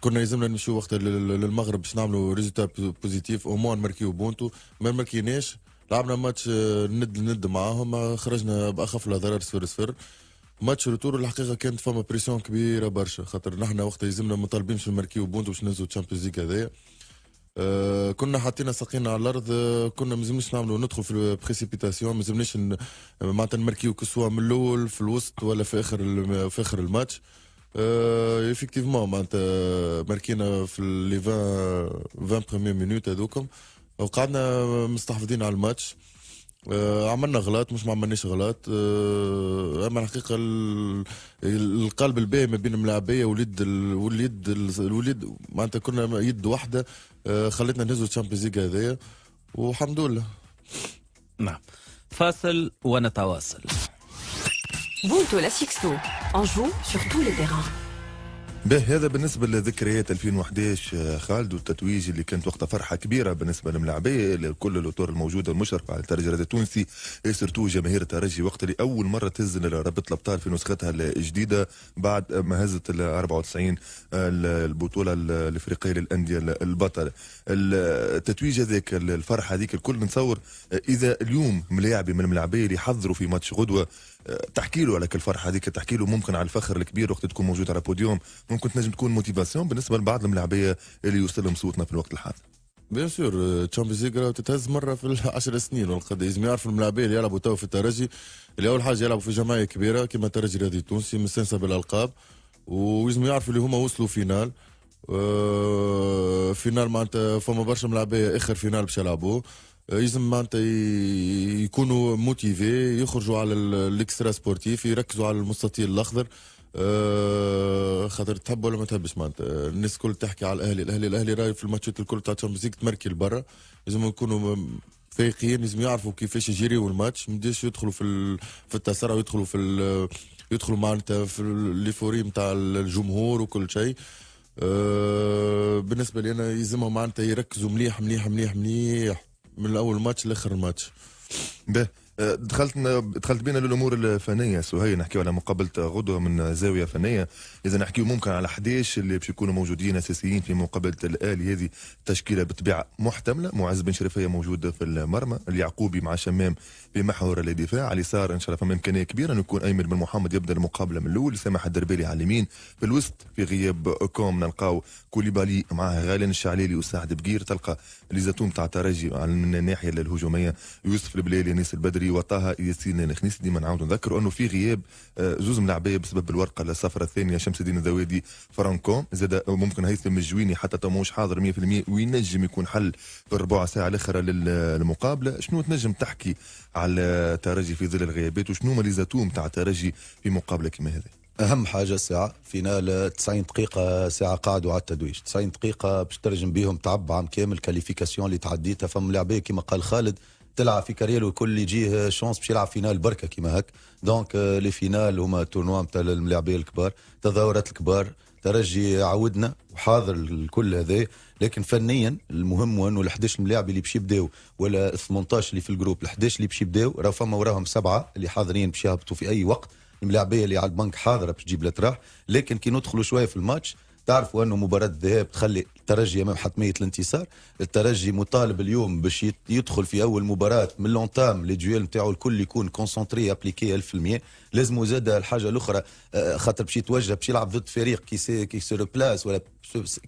كنا يلزمنا نمشيو وقت للمغرب باش نعملوا résultat positif au moins نماركيو بونتو ما ماركيناش لعبنا ماتش ند ند معاهم خرجنا باخف الاضرار صفر صفر match retour الحقيقة كانت فما pression كبيره برشا خاطر نحن وقت يلزمنا مطالبين باش نماركيو بونت باش نهزو Champions League هذايا كنا حاطين ساقينا على الأرض كنا مازمناش نعملوا ندخل في ال précipitation مازمناش معناتها نماركيو que ce soit من الأول في الوسط ولا في اخر في اخر ال match effectivement معناتها ماركينا في les 20 20 premières minutes هذوكم. وقعدنا مستحفظين على الماتش. آه عملنا غلط مش ما عملناش غلط. آه أما الحقيقة القلب الباهي ما بين الملاعبيه واليد واليد الوليد معناتها كنا يد واحدة. خلتنا نهزوا ال Champions League هذايا. والحمد لله. نعم. فاصل ونتواصل. بونتو لا سيكستو en jeu sur tous les terrains به هذا بالنسبة لذكريات 2011 خالد والتتويج اللي كانت وقتها فرحة كبيرة بالنسبة للملاعبيه لكل الأطر الموجودة المشرفة على الترجي التونسي surtout جماهير الترجي وقت اللي أول مرة تهز رابطه الأبطال في نسختها الجديدة بعد ما هزت ال 94 البطوله الإفريقية للأندية البطل. التتويج هذاك الفرحة هذيك الكل نتصور إذا اليوم ملاعبي من الملاعبيه اللي يحضروا في ماتش غدوة تحكي له على الفرحة هذيك تحكي له ممكن على الفخر الكبير وقت تكون موجود على بوديوم ممكن تنجم تكون motivation بالنسبة لبعض الملاعبية اللي يوصلهم صوتنا في الوقت الحاضر. bien sûr Champions League تتهز مرة في العشر سنين لازم يعرفوا الملاعبيه اللي يلعبوا تو في الترجي اللي أول حاجة يلعبوا في جمعية كبيرة كما الترجي الرياضي التونسي مستنسى بالالقاب ولازم يعرفوا اللي هما وصلوا finale. أه فينال معناتها فما برشا ملاعبية آخر finale باش يلعبوه يلزم معناتها يكونوا motivés يخرجوا على ال extra sportif يركزوا على المستطيل الأخضر. أه خاطر تحب ولا ما تحبش معناتها؟ الناس الكل تحكي على الأهلي الأهلي الأهلي راي في الماتشات الكل تاع Champions League تمركي لبرا لازم يكونوا فايقين لازم يعرفوا كيفاش يجيريو الماتش. ما يدخلوا في في التسرع ويدخلوا في يدخلوا معناتها في ليفوري نتاع الجمهور وكل شيء. أه بالنسبة لي أنا يلزمهم معناتها يركزوا مليح مليح مليح مليح. من اول ماتش لآخر الماتش. به. دخلت دخلت بينا للأمور الفنية. سهيل نحكيو على مقابلة غدوة من زاوية فنية. إذا نحكيو ممكن على 11 اللي باش يكونوا موجودين أساسيين في مقابلة الاهلي هذه تشكيلة بالطبيعه محتملة. معز بن شريفيه موجود في المرمى. اليعقوبي مع شمام بمحور الدفاع. على اليسار إن شاء الله فما إمكانية كبيرة انه يكون أيمن بن محمد يبدأ المقابلة من الأول. سامح الدربالي على اليمين في الوسط في غياب كوم نلقاو كوليبالي معاه غيلان الشعليلي وسعد بقير. تلقى les atouts تاع ترجي من الناحية الهجومية. يوسف البلالي انيس البدري وطه ياسين الخنيسي ديما نعاودوا نذكروا أنه في غياب آه، زوز ملاعبية بسبب الورقة الصفراء الثانية. شمس الدين الذوادي فرانكو. زاد ممكن هيثم الجويني حتى تو ماهوش حاضر 100% وينجم يكون حل في الربع ساعة الاخرى للمقابلة. شنو تنجم تحكي على ترجي في ظل الغيابات وشنو هما les atouts تاع ترجي في مقابله كما هذه أهم حاجة الساعة finale 90 دقيقة ساعة قعدوا على التتويج 90 دقيقة باش ترجم بهم تعب عام كامل qualifications اللي تعديتها فما لاعبيه كما قال خالد. تلعب في carrière والكل يجيه chance باش يلعب finale بركة كيما هك donc les finales هما تورنوا نتاع الملاعبيه الكبار تظاهرات الكبار. ترجي عودنا وحاضر الكل هذا لكن فنيا المهم هو انه ال 11 ملاعب اللي باش يبداو ولا 18 اللي في ال groupe ال 11 اللي باش يبداو راه فما وراهم سبعة اللي حاضرين باش يهبطوا في أي وقت الملاعبية اللي على البنك حاضرة باش تجيب الاتراح لكن كي ندخلوا شوية في الماتش تعرفوا أنه مباراة الذهاب تخلي الترجي أمام حتمية الانتصار. الترجي مطالب اليوم باش يدخل في أول مباراة من l'entame. les duels نتاعو الكل يكون concentré appliqué 1000% لازم زاد الحاجة الأخرى آه، خاطر باش يتوجه باش يلعب ضد فريق qui se qui se replace ولا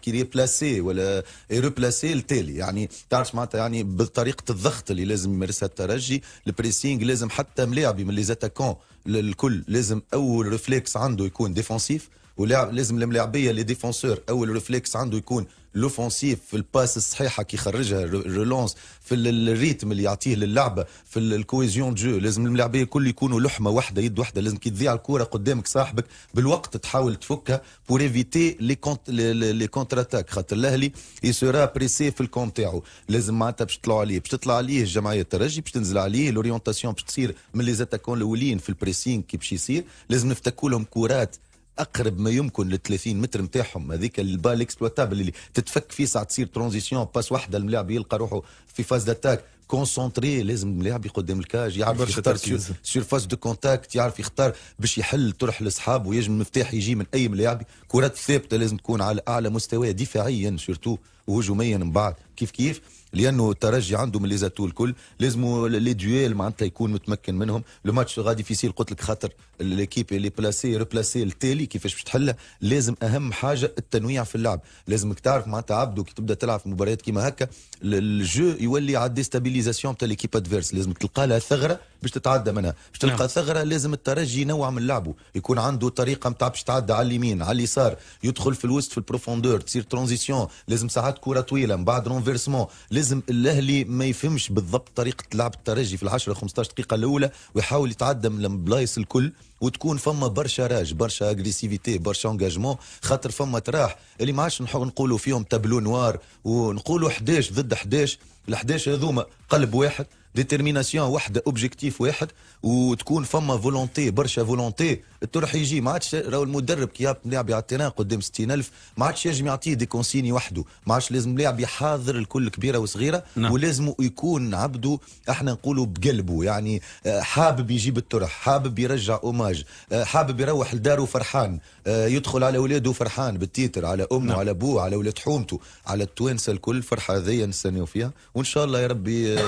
qui replacé ولا replacé التالي يعني تعرف معناتها يعني بطريقة الضغط اللي لازم يمارسها الترجي. ال pressing لازم حتى ملاعبي من les attaquants الكل لازم أول réflexe عنده يكون défensif ولاعب لازم الملاعبية les défenseurs. أول réflexe عنده يكون l'offensif في ال passe الصحيحة كي يخرجها ال relance في ال rythme اللي يعطيه للعبة في ال cohésion jeu. لازم الملاعبية الكل يكونوا لحمة واحدة يد واحدة. لازم كي تضيع الكرة قدامك صاحبك بالوقت تحاول تفكها pour éviter les contre les contre-attaques خاطر الأهلي يسورا pressé في الكون تاعو. لازم معناتها باش تطلعوا عليه. باش تطلع عليه الجمعية الترجي باش تنزل عليه ال orientation باش تصير من les attaquants الأولين في ال pressing كي باش يصير. لازم نفتكوا لهم كورات أقرب ما يمكن لل 30 متر نتاعهم. هذيك ال balle exploitable اللي تتفك فيه ساعة تصير transition passe واحدة الملاعب يلقى روحه في phase d'attaque concentré لازم الملاعب قدام ال cage يعرف يختار sur phase de contact يعرف يختار باش يحل طرح لاصحابه ويجم المفتاح يجي من أي ملاعب. كرات ثابتة لازم تكون على أعلى مستوى دفاعيا surtout وهجوميا من بعد. كيف كيف؟ لأنه الترجي عنده من les atouts الكل لازم les duels معناتها يكون متمكن منهم. le match غادي facile قلت لك خاطر l'équipe اللي placée replacée التالي كيفاش باش تحلها لازم أهم حاجة التنويع في اللعب. لازمك تعرف معناتها عبدو كي تبدأ تلعب في مباريات كيما هكا الجو يولي على déstabilisation تاع l'équipe adverse لازم تلقى لها ثغرة باش تتعدى منها. باش تلقى نعم. ثغرة لازم الترجي ينوع من لعبه. يكون عنده طريقة نتاع باش تعدى على اليمين على اليسار. يدخل في الوسط في ال profondeur تصير transition. لازم ساعات كرة طويلة من بعد renversement. لازم الأهلي ما يفهمش بالضبط طريقة لعب الترجي في العشرة 15 دقيقة الأولى ويحاول يتعدى من البلايص الكل وتكون فما برشا rage برشا agressivité برشا engagement خاطر فما تراح. اللي ما عادش نقولوا فيهم tableau noir ونقولوا 11 ضد 11 ال 11 هذوما قلب واحد. détermination واحدة objectif واحد وتكون فما volonté برشا volonté تروح يجي ما عادش راهو المدرب كي لاعب على ال terrain قدام 60000 ما عادش يجم يعطيه des consignes وحده ما عادش لازم لاعب يحاضر الكل كبيرة وصغيرة نعم. ولازم يكون عبده إحنا نقولوا بقلبه يعني آه، حابب يجيب الطرح حابب يرجع hommage آه، حابب يروح لداره فرحان آه، يدخل على اولاده فرحان بال titre على أمه نعم. على أبوه على ولاد حومته على التوانسة الكل فرحة هذيا نستناو فيها وإن شاء الله يا ربي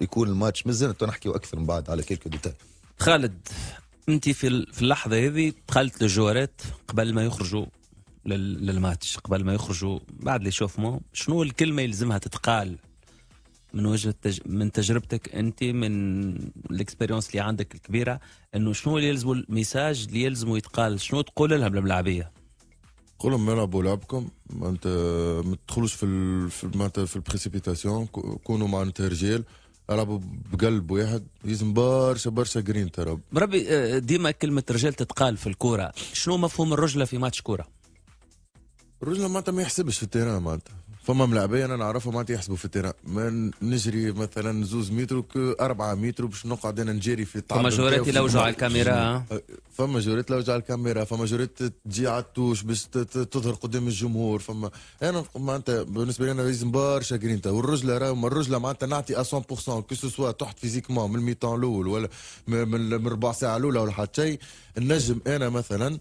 يكون الماتش مازلنا نحكيو أكثر من بعد على quelques détails خالد أنت في في اللحظة هذه دخلت لل joueur ات قبل ما يخرجوا للماتش قبل ما يخرجوا بعد اللي شوفوا شنو الكلمة يلزمها تتقال من وجهه تج... من تجربتك أنت من ال expérience اللي عندك الكبيرة إنه شنو اللي يلزموا ال message اللي يلزموا يتقال؟ شنو تقول لهم بالملاعبيه قول لهم العبوا لعبكم. انت ما تدخلوش في ال... في, في ال précipitation كونوا معناتها رجال العبوا بقلب واحد يلزم برشا برشا جرين ترى. بربي آه، ديما كلمة رجال تتقال في الكورة. شنو مفهوم الرجلة في ماتش كورة؟ الرجلة معناتها ما يحسبش في ال terrain معناتها. فما ملاعبين أنا نعرفهم معناتها يحسبوا في التيران ما نجري مثلا زوز متر 4 متر باش نقعد أنا نجري في الطعام فما joueur ات يلوجوا على الكاميرا فما joueur ات يلوجوا على الكاميرا فما joueur ات تجي على ال touche باش تظهر قدام الجمهور. فما أنا معناتها بالنسبة لي أنا لازم برشا جرينتا والرجلة راهو الرجلة معناتها نعطي 100% que ce soit تحت physiquement من ال mi-temps الأول ولا من ربع ساعة الأولى ولا حتى شيء. النجم أنا مثلا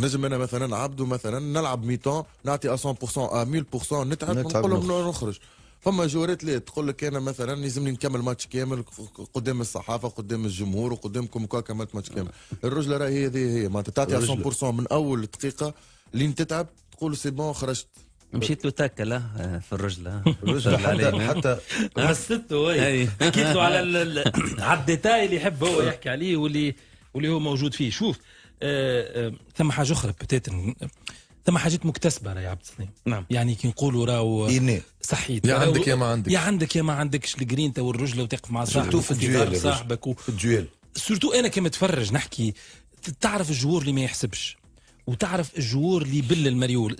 نجم أنا مثلا عبده مثلا نلعب mi-temps نعطي 100% 1000% نتعب نقول لهم نخرج. فما joueur ات لا تقول لك أنا مثلا لازمني نكمل ماتش كامل قدام الصحافة قدام الجمهور وقدامكم كا كملت ماتش كامل. الرجلة راهي هذه هي معناتها تعطي 100% من أول دقيقة لين تتعب تقول c'est bon خرجت. مشيت له تاكل لا في الرجلة. الرجلة حتى حتى حسيته حكيت له على على ال détail اللي يحب هو يحكي عليه واللي واللي هو موجود فيه. شوف ثم حاجة أخرى بتاتر ثم حاجات مكتسبة يا عبد السلام نعم. يعني كي نقولوا راهو صحيت يا عندك يا ما عندك يا عندك يا ما عندكش الجرينتا والرجله وتقف مع صاحبك في الجوال صاحبك و... surtout أنا كي متفرج نحكي تعرف الجوار اللي ما يحسبش وتعرف الجوار اللي يبل المريول.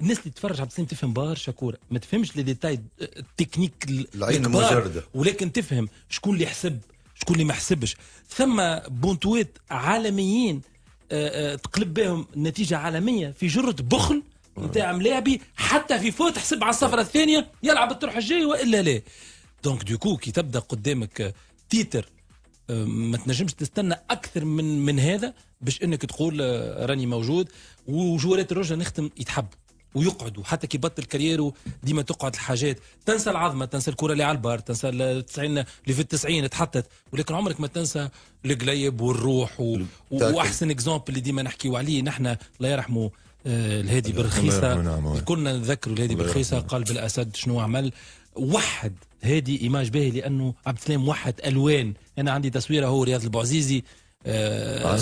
الناس اللي تتفرج عبد السلام تفهم برشا كورة. ما تفهمش لي ديتاي التكنيك العين المجرده ولكن تفهم شكون اللي يحسب شكون اللي ما حسبش ثم بونتوات عالميين آه، آه، تقلب بهم نتيجة عالمية في جرة بخل نتاع ملاعبي حتى في فوت حسب على الصفرة الثانية يلعب الطرح الجاي وإلا لا. دونك دوكو كي تبدا قدامك titre آه، ما تنجمش تستنى أكثر من من هذا باش إنك تقول راني موجود و joueur ات الرجلة نختم يتحبوا. ويقعدوا. حتى كي بطل carrière و ديما تقعد الحاجات. تنسى العظمة تنسى الكرة اللي على ال barre تنسى التسعين اللي في التسعين تحطت. ولكن عمرك ما تنسى القليب والروح و... وأحسن exemple اللي ديما نحكيو عليه نحن. الله يرحمه آه الهادي بالرخيصه كنا نذكروا الهادي بالرخيصه قلب الأسد شنو عمل؟ وحد هادي image باهي لأنه عبد السلام وحد ألوان. أنا عندي تصويره هو رياض البوعزيزي آه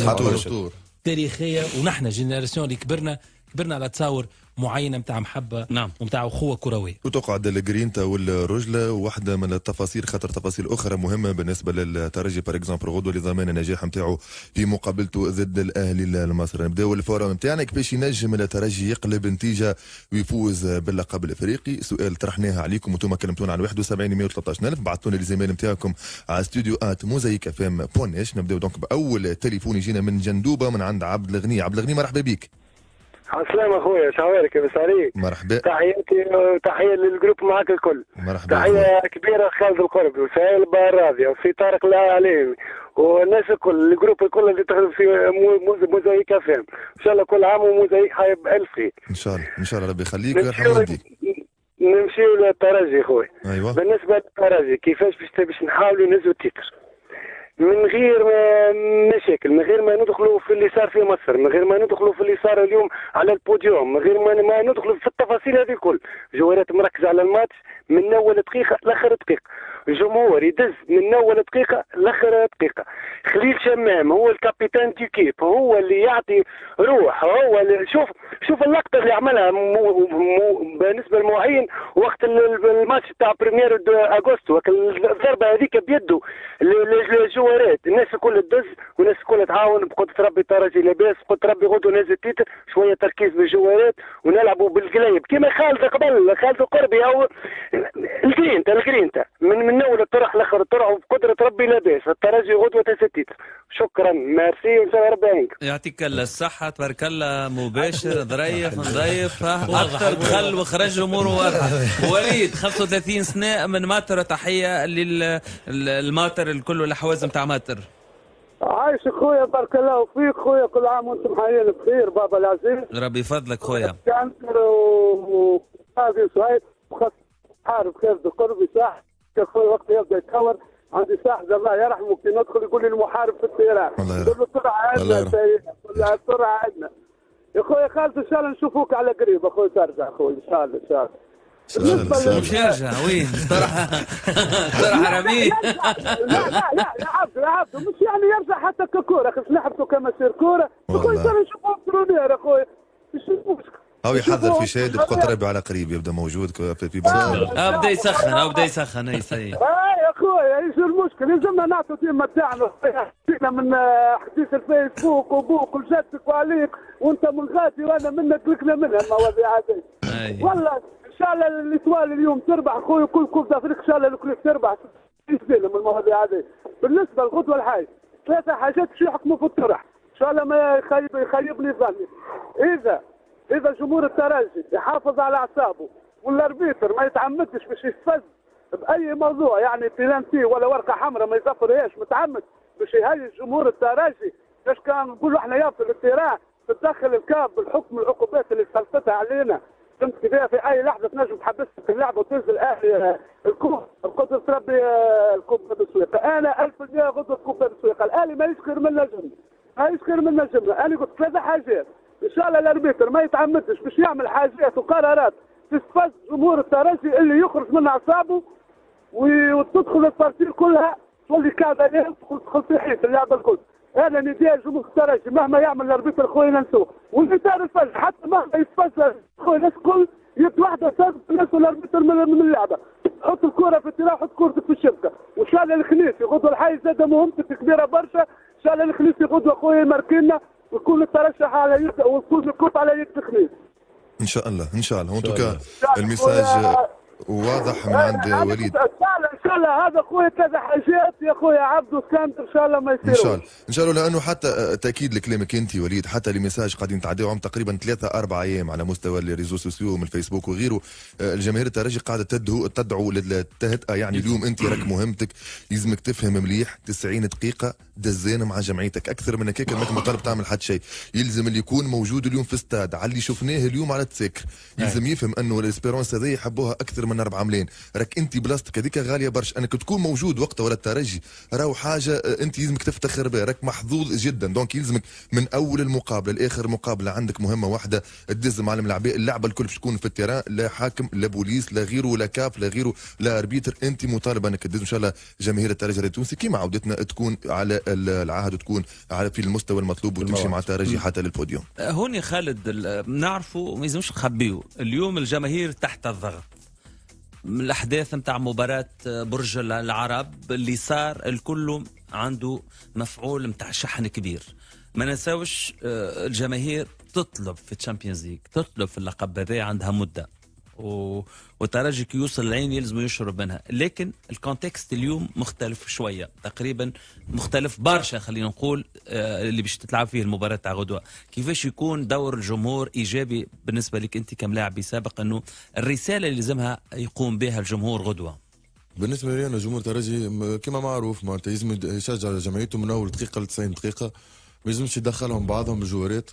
تاريخية. ونحن génération اللي كبرنا كبرنا على تصاور. معينة نتاع محبة نعم. ونتاع أخوة كروية. وتقعد الجرينتا والرجلة واحدة من التفاصيل خاطر تفاصيل أخرى مهمة بالنسبة للترجي. par exemple غدوة لضمان النجاح نتاعو في مقابلته ضد الأهلي المصري. نبداو ال forum نتاعنا كيفاش ينجم الترجي يقلب نتيجة ويفوز باللقب الإفريقي؟ سؤال طرحناه عليكم وأنتم كلمتونا على 71 113 ألف. بعثتوا لي الزميل نتاعكم على studio @ موزاييك اف ام point net نبداو donc بأول تليفون يجينا من جندوبة من عند عبد الغني. عبد الغني مرحبا بك. عسلامة اخويا شعوارك لاباس عليك مرحبا. تحياتي وتحيه لل groupe معك الكل. مرحبا. تحية كبيرة خالد القربي وسهيل بارادي وفي طارق العليمي والناس الكل ال groupe الكل اللي تخدم في موزايك FM إن شاء الله كل عام وموزايك حي بالف خير إن شاء الله إن شاء الله ربي يخليك ويرحم والديك. نمشيو للترجي خويا أيوه. بالنسبة للترجي كيفاش باش باش نحاولوا نهزوا ال titre من غير ما مشاكل من غير ما ندخلوا في اللي صار في مصر من غير ما ندخلوا في اللي صار اليوم على البوديوم من غير ما, ما ندخلوا في التفاصيل هذه الكل. جوارات مركزة على الماتش من أول دقيقة لآخر دقيقة. الجمهور يدز من اول دقيقة؟ لاخر دقيقة. خليل شمام هو ال capitaine d'équipe هو اللي يعطي روح هو اللي شوف شوف اللقطة اللي عملها مو مو بالنسبة لمعين وقت الماتش تاع بريميرو أغوستو. الضربة هذيك بيده للجوارات. الناس الكل تدز والناس الكل تعاون بقدرة ربي ترجي لاباس بقدرة ربي غدو نازل titre شوية تركيز بالجوارات ونلعبوا بالقلايب كما خالد قبل خالد قربي أو ال grinta ال grinta. من من اول الطرح لاخر الطرح وبقدره ربي لاباس الترجي غدوة titre شكرا. ميرسي وان شاء الله ربي يعينك يعطيك الصحة تبارك الله. مباشر ظريف نظيف. أكثر دخل وخرج أمور واضحة. وليد 35 سنة من ماتر. تحية للماتر الكل والحوازم تاع ماتر. عايش خويا بارك الله فيك. خويا كل عام وأنتم حيين بخير بابا العزيز. ربي يفضلك خويا. كانتر وهذه صهيب عارف كيف قربي صح خويا وقت يبدأ يتكور عندي صاحب الله يرحمه كي ندخل يقول لي المحارب في الطيران. الله يرحمه. عندنا السرعه عندنا. يا خويا خالد إن شاء الله نشوفوك على قريب. أخوي ترجع أخوي إن شاء الله إن شاء الله. مش يرجع وين؟ صراحة صراحة رميه لا لا لا يا عبد يا عبد. مش يعني يرجع حتى ككورة. أخي لعبته كمسير كورة. أخوي إن شاء الله نشوفوه برونير أخوي. نشوفوه أو يحضر في شيء بقطر على قريب يبدأ موجود في آه. بدأ يسخن آه بدأ يسخن إي صحيح. آه يا اخويا إيش المشكلة؟ يلزمنا نعطوا تيم تاعنا حكينا من حديث الفيسبوك وبوك وجدك وعليك وأنت من غادي وأنا منك لكنا منها المواضيع هذه. والله إن شاء الله الاطوال اليوم تربح أخوي كل كوب افريقيا إن شاء الله الكل تربح. من المواضيع هذه؟ بالنسبة للغدوة الحاج ثلاثة حاجات شو يحكموا في الطرح؟ إن شاء الله ما يخيب يخيبني ظني. إذا إذا جمهور الترجي يحافظ على أعصابه والأربيتر ما يتعمدش باش يستفز بأي موضوع يعني بلانتي ولا ورقة حمراء ما يزفرهاش متعمد باش يهيج جمهور الترجي. باش كان نقولوا إحنا يا في الاطراء تتدخل الكاب بالحكم العقوبات اللي سلفتها علينا. فهمت كيف في أي لحظة تنجم تحبسك في اللعبة وتنزل الاهلي الكوب القدس تربي الكوب بن سويقه أنا 1000% غدوه كوب بن سويقه الاهلي ما يسكر منا جملة. ما يسكر منا جملة. أنا قلت ثلاثة حاجات. ان شاء الله ال arbitre ما يتعمدش باش يعمل حاجات وقرارات تستفز جمهور الترجي اللي يخرج من أعصابه وتدخل ال partie كلها تولي قاعدة عليه تدخل في حيط اللعبه الكل. هذا نداء جمهور الترجي مهما يعمل ال arbitre خويا ننسوه والانسان الفز حتى مهما يتفز خويا الناس الكل ثابت الناس ال arbitre من, اللعبة. حط الكرة في التراب حط كورتك في الشبكة. وان شاء الله الخميس يغدوا الحي زاد مهمتك كبيرة برشا ان شاء الله الخميس يغدوا اخويا ماركينا. ويكون الترشح على يد ويكون ال coupe على يد الخميس إن شاء الله إن شاء الله. en tout cas ال message واضح من عند وليد. ان شاء الله إن شاء الله هذا اخويا كذا حاجات يا اخويا عبد وسكندر إن شاء الله ما يصيروا إن شاء الله. إن شاء الله لأنه حتى تأكيد لكلامك أنت وليد حتى ال message قاعدين تعديوهم تقريبا ثلاثة أربع أيام على مستوى ال réseaux sociaux من الفيسبوك وغيره. الجماهير الترجي قاعدة تدعو تدعو للتهدئة. يعني اليوم أنت راك مهمتك. لازمك تفهم مليح 90 دقيقة دزان مع جمعيتك. أكثر من هكاك انك مطالب تعمل حد شيء. يلزم اللي يكون موجود اليوم في استاد. على اللي شفناه اليوم على التسكر يلزم يفهم أنه ال Espérance هذه يحبوها أكثر من 4 ملايين راك أنت بلاصتك هذيك غالية برشا. أنك تكون موجود وقتها ولا الترجي راهو حاجة أنت يلزمك تفتخر بها. راك محظوظ جدا. donc يلزمك من أول المقابلة لآخر المقابله عندك مهمة واحدة. تدز معلم اللعبه اللعبة الكل باش تكون في ال terrain. لا حاكم لا بوليس لا غيره لا كاف لا غيره لا arbitre. أنت مطالب أنك تدز. إن شاء الله جماهير الترجي التونسي كيما عودتنا تكون على العهد وتكون على في المستوى المطلوب وتمشي مع الترجي حتى للبوديوم. هوني خالد نعرفوا ما يلزمش نخبيو. اليوم الجماهير تحت الضغط. من الأحداث نتاع مباراة برج العرب اللي صار الكل عنده مفعول نتاع شحن كبير. ما نساوش الجماهير تطلب في ال Champions League تطلب في اللقب هذا عندها مدة. و... كي يوصل العين يلزم يشرب منها. لكن ال contexte اليوم مختلف شوية تقريبا مختلف برشا خلينا نقول آه اللي باش تتلعب فيه المباراة تاع غدوة. كيفاش يكون دور الجمهور إيجابي بالنسبة لك أنت كملاعب سابق أنه الرسالة اللي لازمها يقوم بها الجمهور غدوة؟ بالنسبة لي أنا جمهور الترجي كما معروف معناتها لازم يشجع جمعيته من أول دقيقة ل 90 دقيقة ما يلزمش يدخلهم بعضهم بالجوارات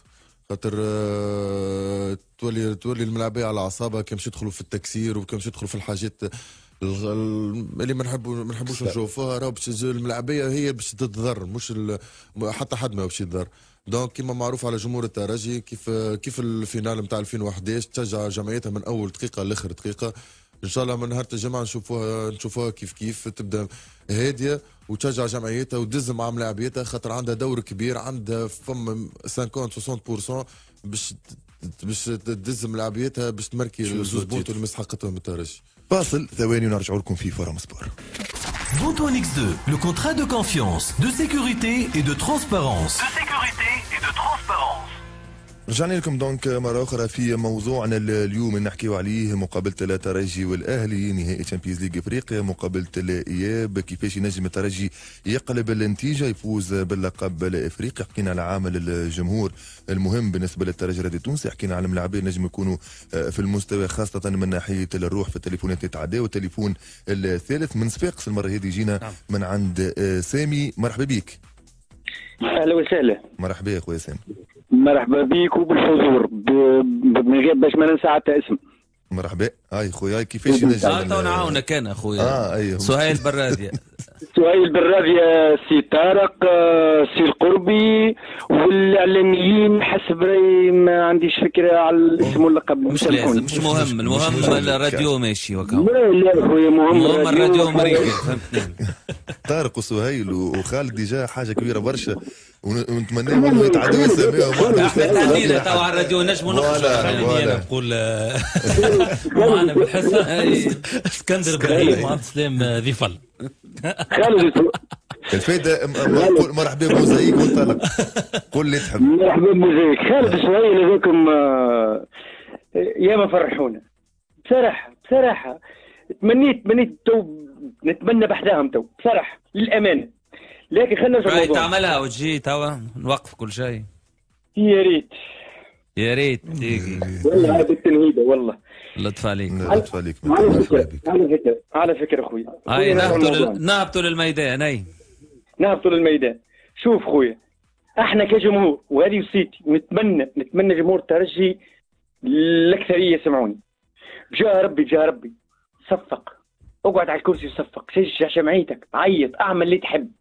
خاطر آه، تولي تولي الملاعبيه على أعصابها كي يدخلوا في التكسير وكي يدخلوا في الحاجات اللي ما نحبوا ما نحبوش نشوفوها راهو باش الملاعبيه هي باش تتضر مش حتى حد ما باش يتضر. donc كيما معروف على جمهور الترجي كيف كيف ال finale نتاع 2011 تشجع جمعيتها من أول دقيقة لآخر دقيقة. إن شاء الله من نهار الجمعه نشوفوها نشوفوها كيف كيف تبدأ هادية وتشجع جمعيتها وتدز مع ملاعبيتها خاطر عندها دور كبير عندها فم 50 60% باش باش تدز ملاعبيتها باش تمركي les buts اللي مستحقتهم الترجي فاصل ثواني ونرجعوا لكم في فورم سبور Bontoine X2, le contrat de confiance, de sécurité et de transparence. De sécurité et de transparence. رجعنا لكم donc مرة أخرى في موضوعنا اليوم نحكيو عليه مقابلة الترجي والأهلي نهائي Champions League إفريقيا مقابلة الإياب. كيفاش ينجم الترجي يقلب النتيجة؟ يفوز باللقب الإفريقي. حكينا على عامل الجمهور المهم بالنسبة للترجي الرياضي التونسي. حكينا على الملاعبين نجم يكونوا آه، في المستوى خاصة من ناحية الروح في التليفونات يتعدى والتليفون الثالث. من صفاقس المرة هذه جينا نعم. من عند آه، سامي. مرحبا بك. أهلا وسهلا. مرحبا أخويا سامي. مرحبا بك وبالحضور. من غير باش ما ننسى حتى اسم. مرحبا. هاي خويا كيفاش نجم آه تو نعاونك أنا خويا آه أيوه سهيل برادية سهيل برادية سي طارق سي القربي والإعلاميين حسب رأيي ما عنديش فكرة على الاسم واللقب مش لازم مش مهم المهم الراديو ماشي وكا لا لا خويا مهم المهم الراديو. مريح فهمتني طارق وسهيل وخالد ديجا حاجة كبيرة برشا ونتمنى انه يتعدوا اساميهم إحنا تهدينا تو على الراديو نجموا نخرج أنا نقول معنا بالحصه اسكندر إبراهيم وعبد السلام ذي فل الفايدة مرحبا بموزايك وانطلق قول اللي تحب. مرحبا بموزايك خالد شوية هذوكم يا ما فرحونا. بصراحة بصراحة تمنيت تمنيت تو نتمنى بحذاهم تو. بصراحة للأمانة. لكن خلينا في الموضوع تعملها وتجي توا. نوقف كل شيء. يا ريت. يا ريت. والله هذه التنهيدة والله. لطف عليك. لطف عليك. على فكرة على فكرة أخوي. اي نهبطوا نهبطوا للميدان أي. نهبطوا للميدان شوف خويا إحنا كجمهور وهذه وسيتي نتمنى نتمنى جمهور الترجي الأكثرية سمعوني جاء ربي جاء ربي. صفق. اقعد على الكرسي وصفق. شجع جمعيتك عيط. أعمل اللي تحب.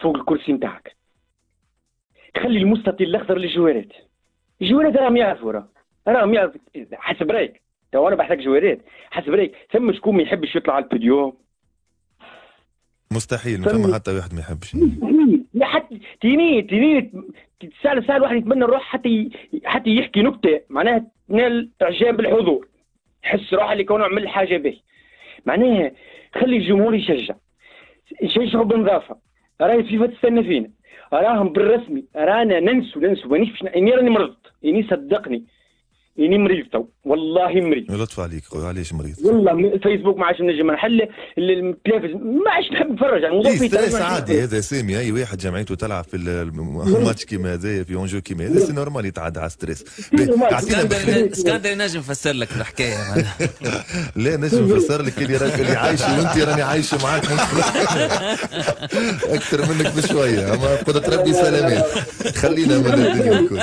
فوق الكرسي نتاعك. خلي المستطيل الأخضر للجوارات. الجوارات راهم يعرفوا راه. راهم حسب رأيك. تو أنا بحثك جوارات حسب رأيك. ثم شكون ما يحبش يطلع على البوديوم مستحيل ما حتى واحد ما يحبش. لا حتى تيني تيني سهل سهل واحد يتمنى نروح حتى حتى يحكي نكتة. معناها تنال اعجاب بالحضور. يحس روحه اللي كونه عمل حاجة به. معناها خلي الجمهور يشجع. يشجعوا بنظافه راهي فيفا تستنى فينا. راهم بالرسمي. رانا ننسوا ننسوا. مانيش باش إني راني مرضت. إني صدقني. إني مريض تو. والله مريض. لطف عليك خويا علاش مريض؟ والله الفيسبوك ما عادش نجم نحل التلفز ما عادش نحب نتفرج. على الموضوع stress عادي هذا سامي. أي واحد جمعيته تلعب في الماتش كيما هذا في enjeu كيما هذا c'est normal يتعدى على stress اسكندر نجم نفسر لك الحكاية لا نجم نفسر لك اللي راك اللي عايش وأنت راني عايش معاك. أكثر منك بشوية. أما قدرة ربي سلامات. خلينا من الدنيا الكل.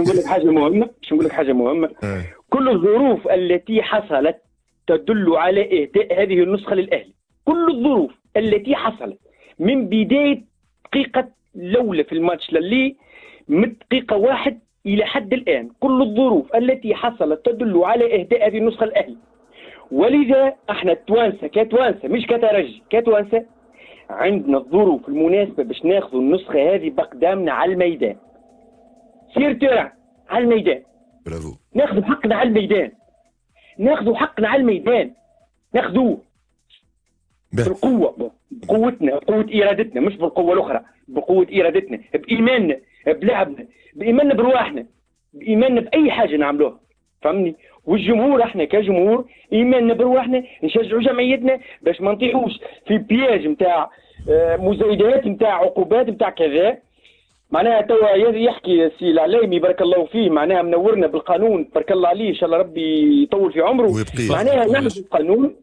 نقول لك حاجة مهمة نقول لك حاجة مهمة. كل الظروف التي حصلت تدل على إهداء هذه النسخة للأهلي. كل الظروف التي حصلت من بداية دقيقة الأولى في الماتش للي من دقيقة واحد إلى حد الآن كل الظروف التي حصلت تدل على إهداء هذه النسخة الأهلي ولذا إحنا التوانسة كتوانسة مش كترجي كتوانسة. عندنا الظروف المناسبة باش ناخذ النسخة هذه بقدامنا على الميدان. سير ترى على الميدان. برافو ناخذ حقنا على الميدان. ناخذ حقنا على الميدان. ناخذوه بالقوة بقوتنا بقوة إرادتنا مش بالقوة الأخرى بقوة إرادتنا بإيماننا بلعبنا بإيماننا برواحنا بإيماننا بأي حاجة نعملوها. فهمني؟ والجمهور إحنا كجمهور إيماننا برواحنا نشجعوا جمعيتنا باش ما نطيحوش في بياج نتاع آه، مزايدات نتاع عقوبات نتاع كذا. معناها توا يحكي السي العلايمي بارك الله فيه معناها منورنا بالقانون بارك الله عليه إن شاء الله ربي يطول في عمره. معناها نعرف القانون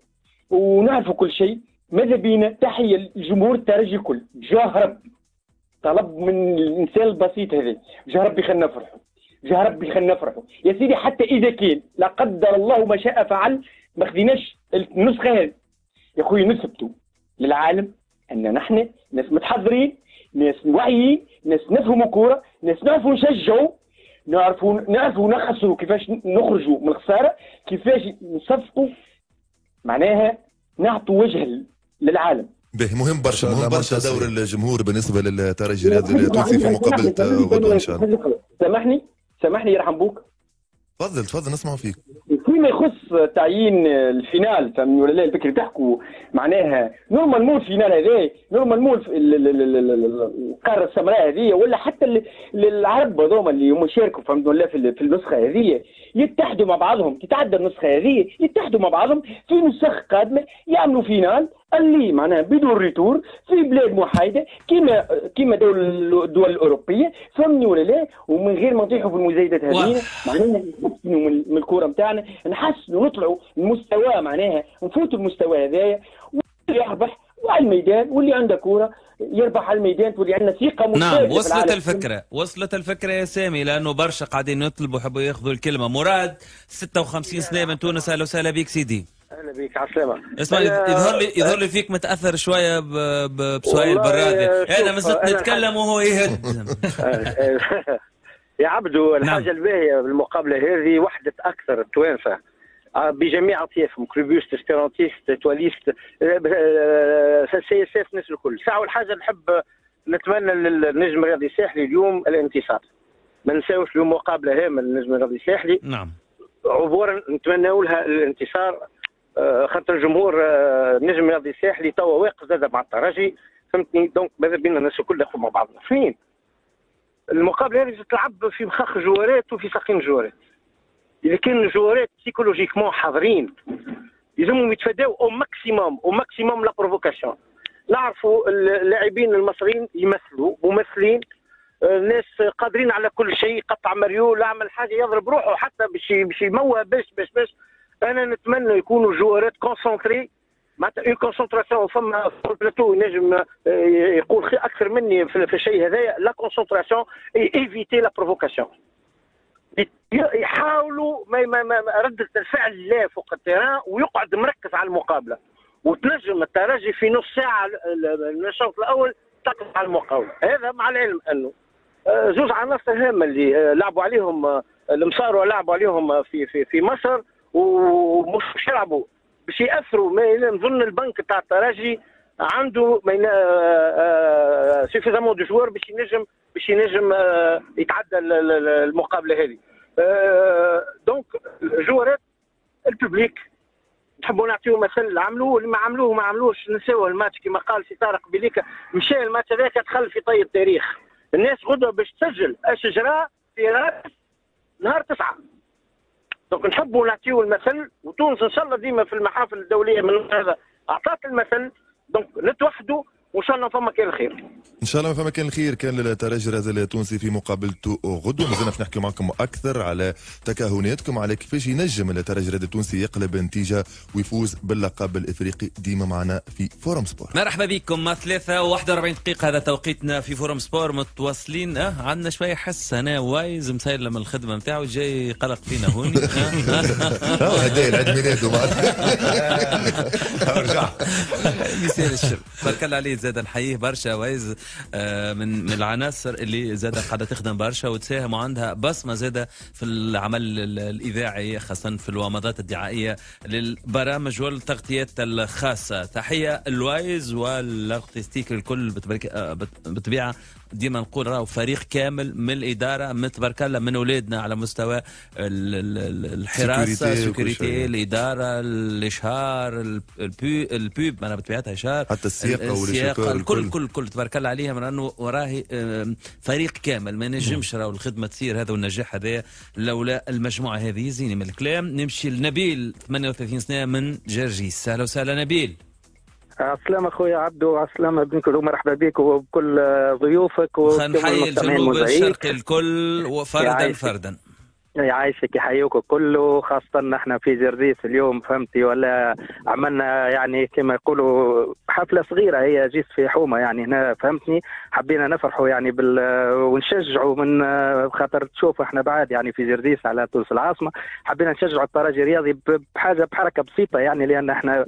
ونعرفوا كل شيء. ماذا بينا؟ تحية لجمهور الترجي الكل. جاه ربي. طلب من الإنسان البسيط هذا. جاه ربي خلينا نفرحوا جا ربي خلينا نفرحوا يا سيدي حتى إذا كان لا قدر الله ما شاء فعل ما خديناش النسخة هذه. يا خويا نثبتوا للعالم أن نحن ناس متحضرين ناس واعيين ناس نفهموا كورة ناس نعرفوا نشجعوا نعرفوا نعرفوا نخسروا كيفاش نخرجوا من الخسارة كيفاش نصفقوا معناها نعطوا وجه للعالم. به مهم برشا مهم برشا دور الجمهور بالنسبة للترجي الرياضي التونسي في مقابلة غدوة إن شاء الله. سامحني سامحني يرحم بوك. تفضل تفضل نسمع فيك. فيما يخص تعيين ال finale فهمني ولا لا البكري تحكوا معناها normalement ال finale هذا normalement القاره السمراء هذه ولا حتى العرب هذوما اللي هم يشاركوا فهمت ولا في النسخة هذه يتحدوا مع بعضهم تتعدى النسخة هذه يتحدوا مع بعضهم في نسخ قادمة يعملوا finale اللي معناها بدون retour في بلاد محايدة كما كما دول الدول الأوروبية فهمني ولا لا؟ ومن غير ما نطيحوا في المزايدات هذه معناها نحسنوا من الكوره نتاعنا نحسنوا نطلعوا المستوى معناها نفوتوا المستوى هذايا واللي يربح وعلى الميدان واللي عنده كوره يربح على الميدان تولي عندنا ثقة نعم وصلت الفكرة وصلت الفكرة يا سامي لأنه برشا قاعدين يطلبوا يحبوا ياخذوا الكلمة. مراد 56 سنة من تونس أهلا وسهلا بك سيدي. أهلا بك على السلامه اسمع يظهر لي يظهر لي فيك متأثر شوية بسؤال برادي أنا مازلت نتكلم وهو يهد. يا عبدو الحاجة نعم. الباهية بالمقابله هذه وحدة أكثر التوانسه آه، بجميع أطيافهم clubiste espérantiste étoiliste CSS الناس الكل. ساعة والحاجة نحب نتمنى للنجم الرياضي الساحلي اليوم الانتصار. ما نساوش اليوم مقابلة هامة للنجم الرياضي الساحلي. نعم. عبورا نتمنى لها الانتصار. آه، خاطر الجمهور النجم الرياضي الساحلي توا واقف زاد مع الترجي فهمتني؟ donc ماذا بينا الناس الكل ناخذ مع بعضنا. فين؟ المقابلة هذه تتلعب في مخاخ joueurات وفي ساقين joueurات إذا كان ال joueurات psychologiquement حاضرين يلزمهم يتفاداو au maximum au maximum la provocation نعرفوا اللاعبين المصريين يمثلوا ممثلين الناس قادرين على كل شيء قطع مريول يعمل حاجة يضرب روحه حتى باش باش يموه باش باش باش أنا نتمنى يكونوا ال joueurات concentrés معناتها une concentration فما في البلاتو ينجم يقول أكثر مني في الشيء هذايا la concentration éviter la provocation يحاولوا ما ما ما ردة الفعل لا فوق ال terrain ويقعد مركز على المقابلة. وتنجم الترجي في نص ساعة الشوط الأول تقف على المقابلة هذا مع العلم أنه آه، زوج عناصر هامة اللي آه، لعبوا عليهم آه، المصاروة لعبوا عليهم في في في مصر. ومش يلعبوا. باش يأثروا ما نظن البنك تاع الترجي عنده suffisamment de joueurs باش ينجم باش ينجم يتعدى المقابلة هذه. donc ال joueurات ال public نحبوا نعطيو مثل عملوه اللي ما عملوه ما عملوش. نساوه الماتش كما قال سي طارق بليكا. مشى الماتش هذاك دخل في طي التاريخ. الناس غدوة باش تسجل. اش جرى في راس نهار تسعة. donc نحبوا نعطيو المثل وتونس إن شاء الله ديما في المحافل الدولية من هذا اعطت المثل donc نتوحدوا وإن شاء الله فما كان الخير إن شاء الله فما كان الخير كان للترجي الرياضي التونسي في مقابلته غدوه مازلنا في نحكي معكم أكثر على تكهناتكم على كيفاش ينجم الترجي الرياضي التونسي يقلب نتيجة ويفوز باللقب الإفريقي. ديما معنا في فورم سبور. مرحبا بكم. ثلاثة و41 دقيقة. هذا توقيتنا في فورم سبور. متواصلين. آه عندنا شوية حس. أنا وايز مسيلم الخدمة نتاعو. جاي قلق فينا هوني هدايا العيد ميلاده رجع مثال الشر. بارك الله عليه زاد نحييه برشا ويز آه، من من العناصر اللي زاد قاعدة تخدم برشا وتساهم وعندها بصمة زاده في العمل الإذاعي خاصة في الومضات الدعائية للبرامج والتغطيات الخاصة. تحية الوايز وال artistique الكل آه، بالطبيعه ديما نقول راهو فريق كامل من الإدارة من تبارك الله من اولادنا على مستوى الحراسة ال sécurité الإدارة الإشهار ال pub أنا بطبيعتها إشهار حتى السياقة والسياقه الكل الكل كل تبارك الله عليهم لأنه وراهي فريق كامل. ما نجمش راهو الخدمة تصير هذا والنجاح هذا لولا المجموعة هذه. يزيني من الكلام. نمشي لنبيل 38 سنة من جرجيس. أهلا وسهلا نبيل. السلام اخويا عبدو السلام بيك ومرحبا بك وبكل ضيوفك نحيي الجنوب الشرقي الكل وفردا فردا. يعيشك يحييكم كله خاصة نحن في جرجيس اليوم فهمتي؟ ولا عملنا يعني كما يقولوا حفلة صغيرة هي جيت في حومة يعني هنا فهمتني؟ حبينا نفرحوا يعني بال ونشجعوا من خاطر تشوف إحنا بعد يعني في جرجيس على تونس العاصمة. حبينا نشجعوا الترجي الرياضي بحاجة بحركة بسيطة يعني لأن إحنا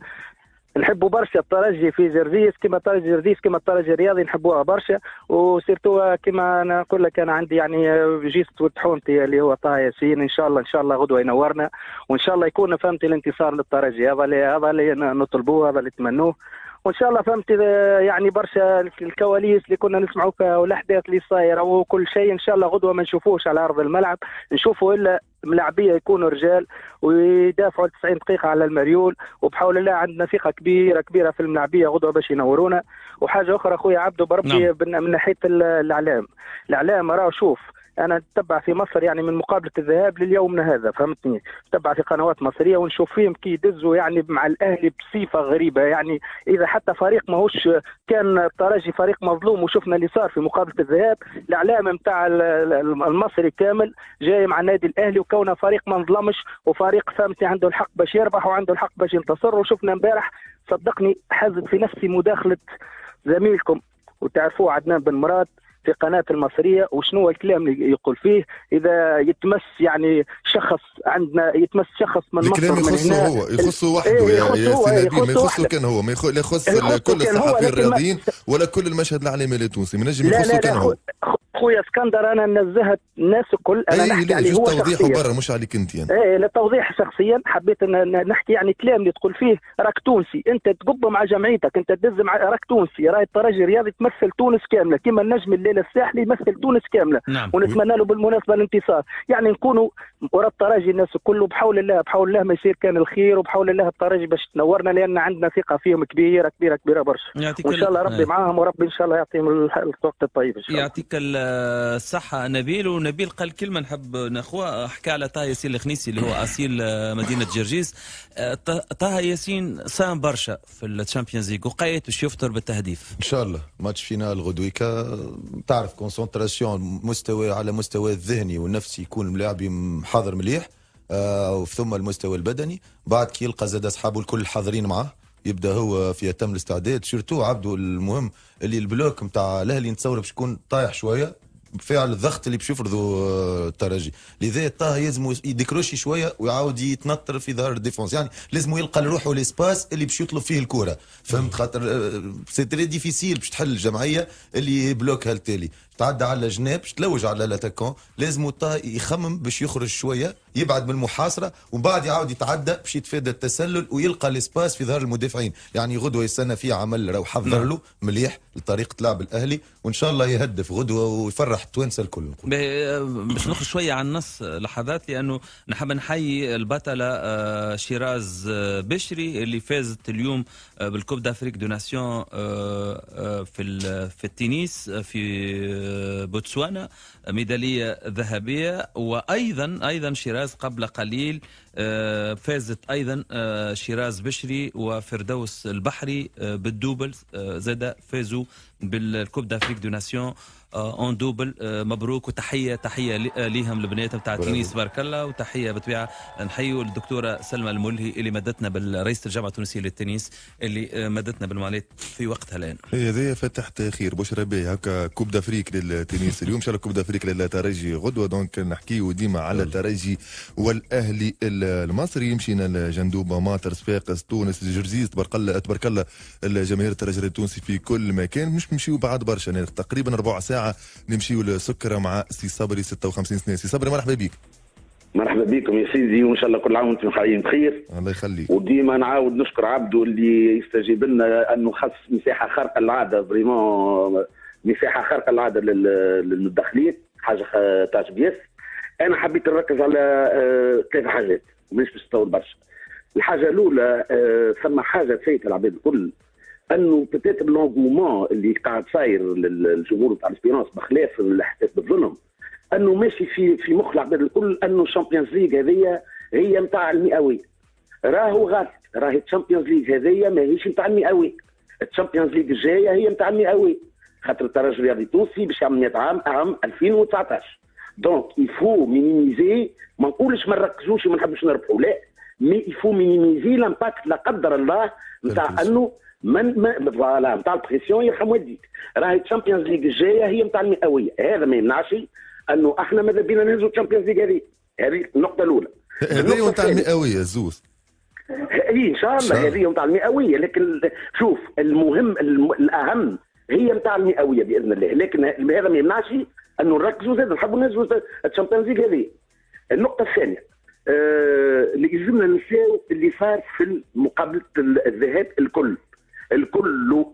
نحبوا برشا الترجي في جرجيس كما الترجي جرجيس كما الترجي الرياضي نحبوها برشا. وسيرتو كما نقول لك أنا عندي يعني جيست وتحونتي اللي هو طه ياسين إن شاء الله إن شاء الله غدوة ينورنا. وإن شاء الله يكون فهمت الانتصار للترجي هذا اللي هذا اللي نطلبوه هذا اللي نتمنوه وإن شاء الله فهمت يعني برشا الكواليس اللي كنا نسمعوا فيها والاحداث اللي صايرة وكل شيء إن شاء الله غدوة ما نشوفوش على أرض الملعب نشوفوا إلا ملاعبية يكونوا رجال ويدافعوا 90 دقيقة على المريول وبحول الله عندنا ثقة كبيره كبيرة في الملاعبية غدوة باش ينورونا وحاجة أخرى أخويا عبده بربي نعم. من ناحية الإعلام الإعلام راه شوف أنا نتبع في مصر يعني من مقابلة الذهاب لليومنا هذا فهمتني؟ نتبع في قنوات مصرية ونشوف فيهم كي يدزوا يعني مع الأهلي بصفة غريبة يعني إذا حتى فريق ماهوش كان الترجي فريق مظلوم وشفنا اللي صار في مقابلة الذهاب الإعلام نتاع المصري كامل جاي مع النادي الأهلي وكونه فريق ما انظلمش وفريق فهمتني عنده الحق باش يربح وعنده الحق باش ينتصر وشفنا امبارح صدقني حازت في نفسي مداخلة زميلكم وتعرفوه عدنان بن مراد في قناة المصرية وشنو الكلام اللي يقول فيه؟ إذا يتمس يعني شخص عندنا يتمس شخص من مصر الكلام يخصه هو يخصه وحده إيه يا, يا ما يخصه كان هو ما يخص كل الصحفيين الرياضيين ولا كل المشهد الإعلامي التونسي ما نجم يخصه كان هو. خويا اسكندر أنا نزهت الناس الكل أنا أيه نحكي عليه هو توضيح برا مش عليك أنت يعني. إيه للتوضيح شخصيا حبيت ان نحكي يعني كلام اللي تقول فيه راك تونسي أنت تقب مع جمعيتك أنت تدز مع راك تونسي راي الترجي الرياضي تمثل تونس كاملة كما النجم الليلة الساحلي يمثل تونس كاملة. نعم. ونتمنى له بالمناسبة الانتصار. يعني نكونوا ورا الترجي الناس الكل بحول الله بحول الله ما يصير كان الخير وبحول الله الترجي باش تنورنا لأن عندنا ثقة فيهم كبيره كبيره كبيرة برشا. وإن شاء الله ربي آه. معاهم وربي إن شاء الله يعطيهم الوقت الطيب إن شاء الله. يعطيك الصحة نبيل. ونبيل قال كلمة نحب ناخوها حكى على طه ياسين الخنيسي اللي هو أصيل مدينة جرجيس. طه ياسين ساهم برشا في ال Champions League وقيت باش يفطر بالتهديف إن شاء الله. match finale غدويكا. تعرف concentration مستوى على مستوى الذهني والنفسي يكون اللاعب حاضر مليح آه ثم المستوى البدني. بعد كي يلقى زاد أصحابه الكل حاضرين معاه يبدأ هو في اتم الاستعداد. surtout عبده المهم اللي ال bloc نتاع الأهلي نتصور باش يكون طايح شوية. بفعل الضغط اللي باش يفرضوا آه، الترجي لذا طه يلزم ي décrocher شوية ويعاود يتنطر في ظهر ال défense. يعني لازم يلقى لروحه ال espace اللي باش يطلب فيه الكرة. فهمت خاطر c'est très difficile باش تحل الجمعية اللي bloc ها التالي. تعدى على جناب باش تلوج على l'attaquant لازم يخمم باش يخرج شوية يبعد من المحاصرة ومن بعد يعاود يتعدى باش يتفادى التسلل ويلقى ال espace في ظهر المدافعين. يعني غدوة يستنى فيه عمل راهو حضر نعم. له مليح لطريقة لعب الأهلي وإن شاء الله يهدف غدوة ويفرح التوانسة الكل. باش نخرج شوية عن النص لحظات لأنه نحب نحيي البطله آه، شيراز آه، بشري اللي فازت اليوم آه، بال Coupe d'Afrique des nations في في التنس في بوتسوانا ميدالية ذهبية وأيضا أيضا شيراز قبل قليل آه، فازت أيضا آه، شيراز بشري وفردوس البحري آه، بال double زاد فازوا بال Coupe d'Afrique des nations. en آه، double آه، مبروك وتحيه تحية آه، ليهم البنات نتاع تونس بارك الله وتحية بالطبيعه نحيوا الدكتوره سلمى الملهي اللي مدتنا بالرئيس الجامعة التونسية للتنس اللي مدتنا بالمعاناة في وقتها الآن. هذا فتحت خير. بشرى بي هكا Coupe d'Afrique للتنس. اليوم إن شاء الله Coupe d'Afrique للترجي غدوة. donc نحكيو ديما على الترجي والأهلي المصري. مشينا لجندوبه ماطر صفاقس تونس. جرجيس تبارك الله تبارك الله الجماهير الترجي التونسي في كل مكان. مش نمشيو بعد برشا. يعني تقريبا ربع ساعه ساعه نمشيو لسكره مع سي صبري 56 سنة. سي صبري مرحبا بك. مرحبا بكم يا سيدي وإن شاء الله كل عام وأنتم حيين بخير. الله يخليك. وديما نعاود نشكر عبده اللي يستجيب لنا أنه خص مساحة خارقه العادة vraiment مساحة خارقه العادة للمدخلين حاجة تعجب ياس أنا حبيت نركز على آه، ثلاث حاجات مش باش برشا. الحاجة الأولى آه، ثم حاجة تفيت العباد الكل انه peut-être l'engouement اللي قاعد صاير للجمهور تاع ال Espérance بخلاف الاحساس بالظلم انه ماشي في في مخ العباد الكل انه ال Champions League هذيا هي نتاع المئويه راهو غلط راهي ال Champions League هذيا ماهيش نتاع المئويه ال Champions League الجاية هي نتاع المئويه خاطر الترجي الرياضي التونسي باش يعمل عام عام 2019 donc il faut minimiser ما نقولش ما نركزوش وما نحبش نربحوا لا. mais il faut minimiser l'impact لا قدر الله نتاع انه من voilà نتاع ال pression يرحم والديك راهي ال Champions League الجاية هي نتاع المئوية. هذا ما يمنعش أنه أحنا ماذا بينا نهزوا ال Champions League هذه. هذه النقطة الأولى. هذه نتاع المئوية زوز إي إن شاء الله. هذه نتاع المئوية. لكن شوف المهم الأهم هي نتاع المئوية بإذن الله. لكن هذا ما يمنعش أنه نركزوا زاد نحبوا نهزوا ال Champions League هذه. النقطة الثانية آه اللي يلزمنا نساو اللي صار في مقابلة الذهاب الكل. الكل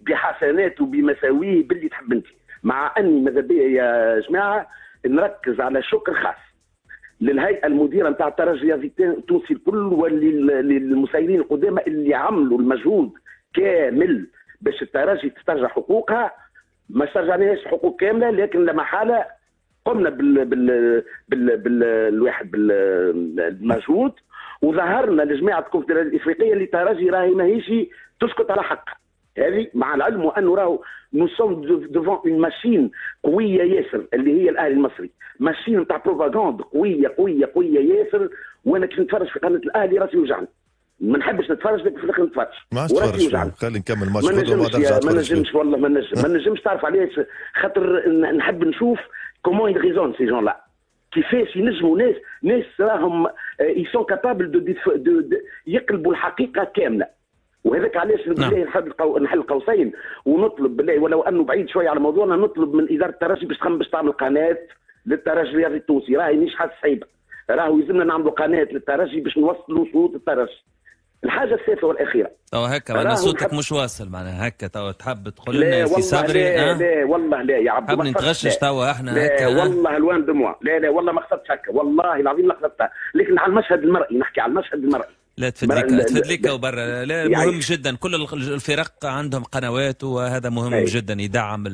بحسناته بمساويه باللي تحب انت. مع اني ماذا بيا يا جماعة نركز على شكر خاص. للهيئة المديرة نتاع الترجي التونسي الكل وللمسيرين القدامى اللي عملوا المجهود كامل باش الترجي تسترجع حقوقها. ما استرجعناش حقوق كاملة لكن لا محالة قمنا بال بال بال بال الواحد بالمجهود وظهرنا لجماعة الكونفدرالية الإفريقية اللي ترجي راهي ماهيش تسكت على حقها هذه مع العلم وانه راهو nous sommes devant une machine قوية ياسر اللي هي الأهلي المصري. machine نتاع propagande قوية قوية قوية ياسر. وأنا كنت نتفرج في قناة الأهلي راسي يوجعني. ما نحبش نتفرج لكن في الآخر نتفرج. ما تفرج. خلي نكمل ماتش ما نجمش ما نجمش والله ما نجم ما نجمش تعرف علاش خاطر نحب نشوف comment ils réagissent ces gens-là كيفاش ينجموا ناس ناس راهم ils sont capables de, de, de يقلبوا الحقيقة كاملة. وهذاك علاش نعم. نحل نحل قوسين ونطلب بالله ولو أنه بعيد شوية على موضوعنا نطلب من إدارة الترجي باش تخمم باش تعمل قناة للترجي الرياضي التونسي. راهي مش حاجة صعيبة. راهو يلزمنا نعملوا قناة للترجي باش نوصلوا صوت الترجي. الحاجة الثالثه والأخيرة. تو هكا معناها صوتك مش واصل معناها. هكا تو تحب تقول لنا يا سي صبري لا, لا والله لا يا عبد حاب نتغشش توا إحنا لا هكا والله الوان دموع. لا لا والله ما قصدتش هكا. والله العظيم ما قصدتها لكن على المشهد المرئي نحكي على المشهد المرئي. لا نفدلك نفدلك وبرا لا يعني مهم جدا. كل الفرق عندهم قنوات وهذا مهم أي. جدا يدعم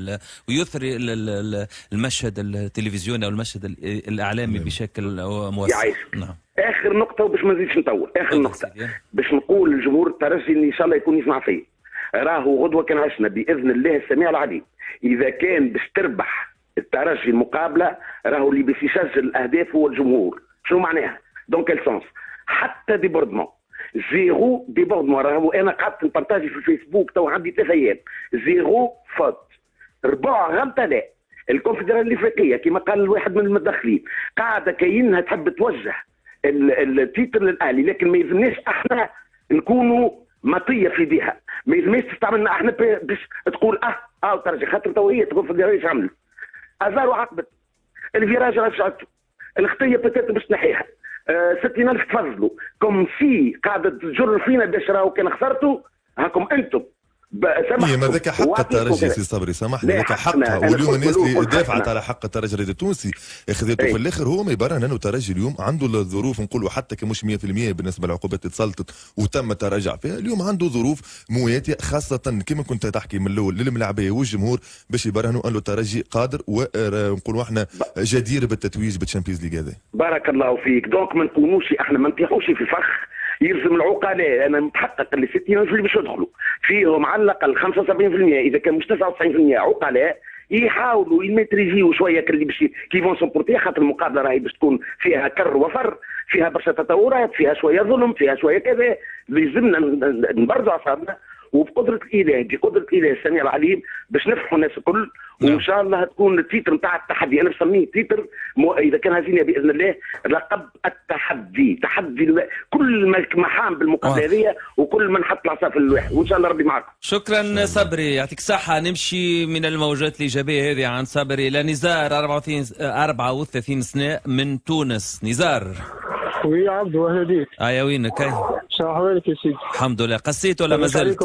ويثري المشهد التلفزيوني أو المشهد الإعلامي بشكل موسع نعم. آخر نقطة وباش ما نزيدش نطول. آخر نقطة. باش نقول لجمهور الترجي إن شاء الله يكون يسمع فيا راهو غدوة كان عشنا بإذن الله السميع العليم. إذا كان باش تربح الترجي المقابلة راهو اللي باش يسجل الأهداف هو الجمهور. شنو معناها؟ donc quel sens حتى débordement zéro débordement راهو أنا قعدت نبارتاجي في الفيسبوك تو عندي ثلاث أيام. زيرو فوت ربع غلطة لا. الكونفدرالية الإفريقية كما قال الواحد من المتدخلين قاعدة كاينها تحب توجه. التيتر للأهلي لكن ما يلزمناش أحنا نكونوا مطية في بها ما يلزمناش تستعملنا أحنا باش تقول آه آه ترجع خاطر تو هي تقول في الدراجه عملت ازار وعقبت الفيراج رجعته الخطية بتات باش تنحيها. آه 60000 تفضلوا. كم سي قاعدة تجر فينا باش راهو كان خسرته هاكم أنتم. هي ما ذاك حق الترجي سي صبري سامحني ذاك حقها واليوم الناس اللي دافعت على حق الترجي التونسي اخذته في الآخر هو ما يبرهن انه الترجي اليوم عنده الظروف نقولوا حتى كان مش 100% بالنسبة للعقوبات اللي تسلطت وتم التراجع فيها. اليوم عنده ظروف مواتيه خاصة كما كنت تحكي من الأول للملاعبيه والجمهور باش يبرهنوا انه الترجي قادر ونقولوا إحنا جدير بالتتويج بال Champions League هذا. بارك الله فيك. donc ما نكونوش إحنا ما نطيحوش في فخ يلزم العقلاء أنا متحقق اللي 60 اللي باش يدخلوا. فيهم على الاقل 75% إذا كان مش 99% عقلاء يحاولوا يمتريزيو شوية اللي باش qui vont supporter خاطر المقابلة راهي باش تكون فيها كر وفر فيها برشا تطورات فيها شوية ظلم فيها شوية كذا. لازمنا نبردوا أعصابنا. وبقدره الاله بقدره الاله السميع العليم باش نفرحوا الناس الكل نعم. وإن شاء الله تكون ال titre نتاع التحدي. أنا بسميه titre مو... إذا كان هزينا بإذن الله لقب التحدي. تحدي كل محام بالمقابله وكل من حط العصا في الواحد وإن شاء الله ربي معكم. شكرا صبري. يعطيك الصحه نمشي من الموجات الإيجابية هذه عن صبري. إلى نزار 34 34 سنة من تونس. نزار. oui عبد وهديك آه يا وينك؟ شو أحوالك يا سيدي؟ الحمد لله. قسيت ولا ما زلت؟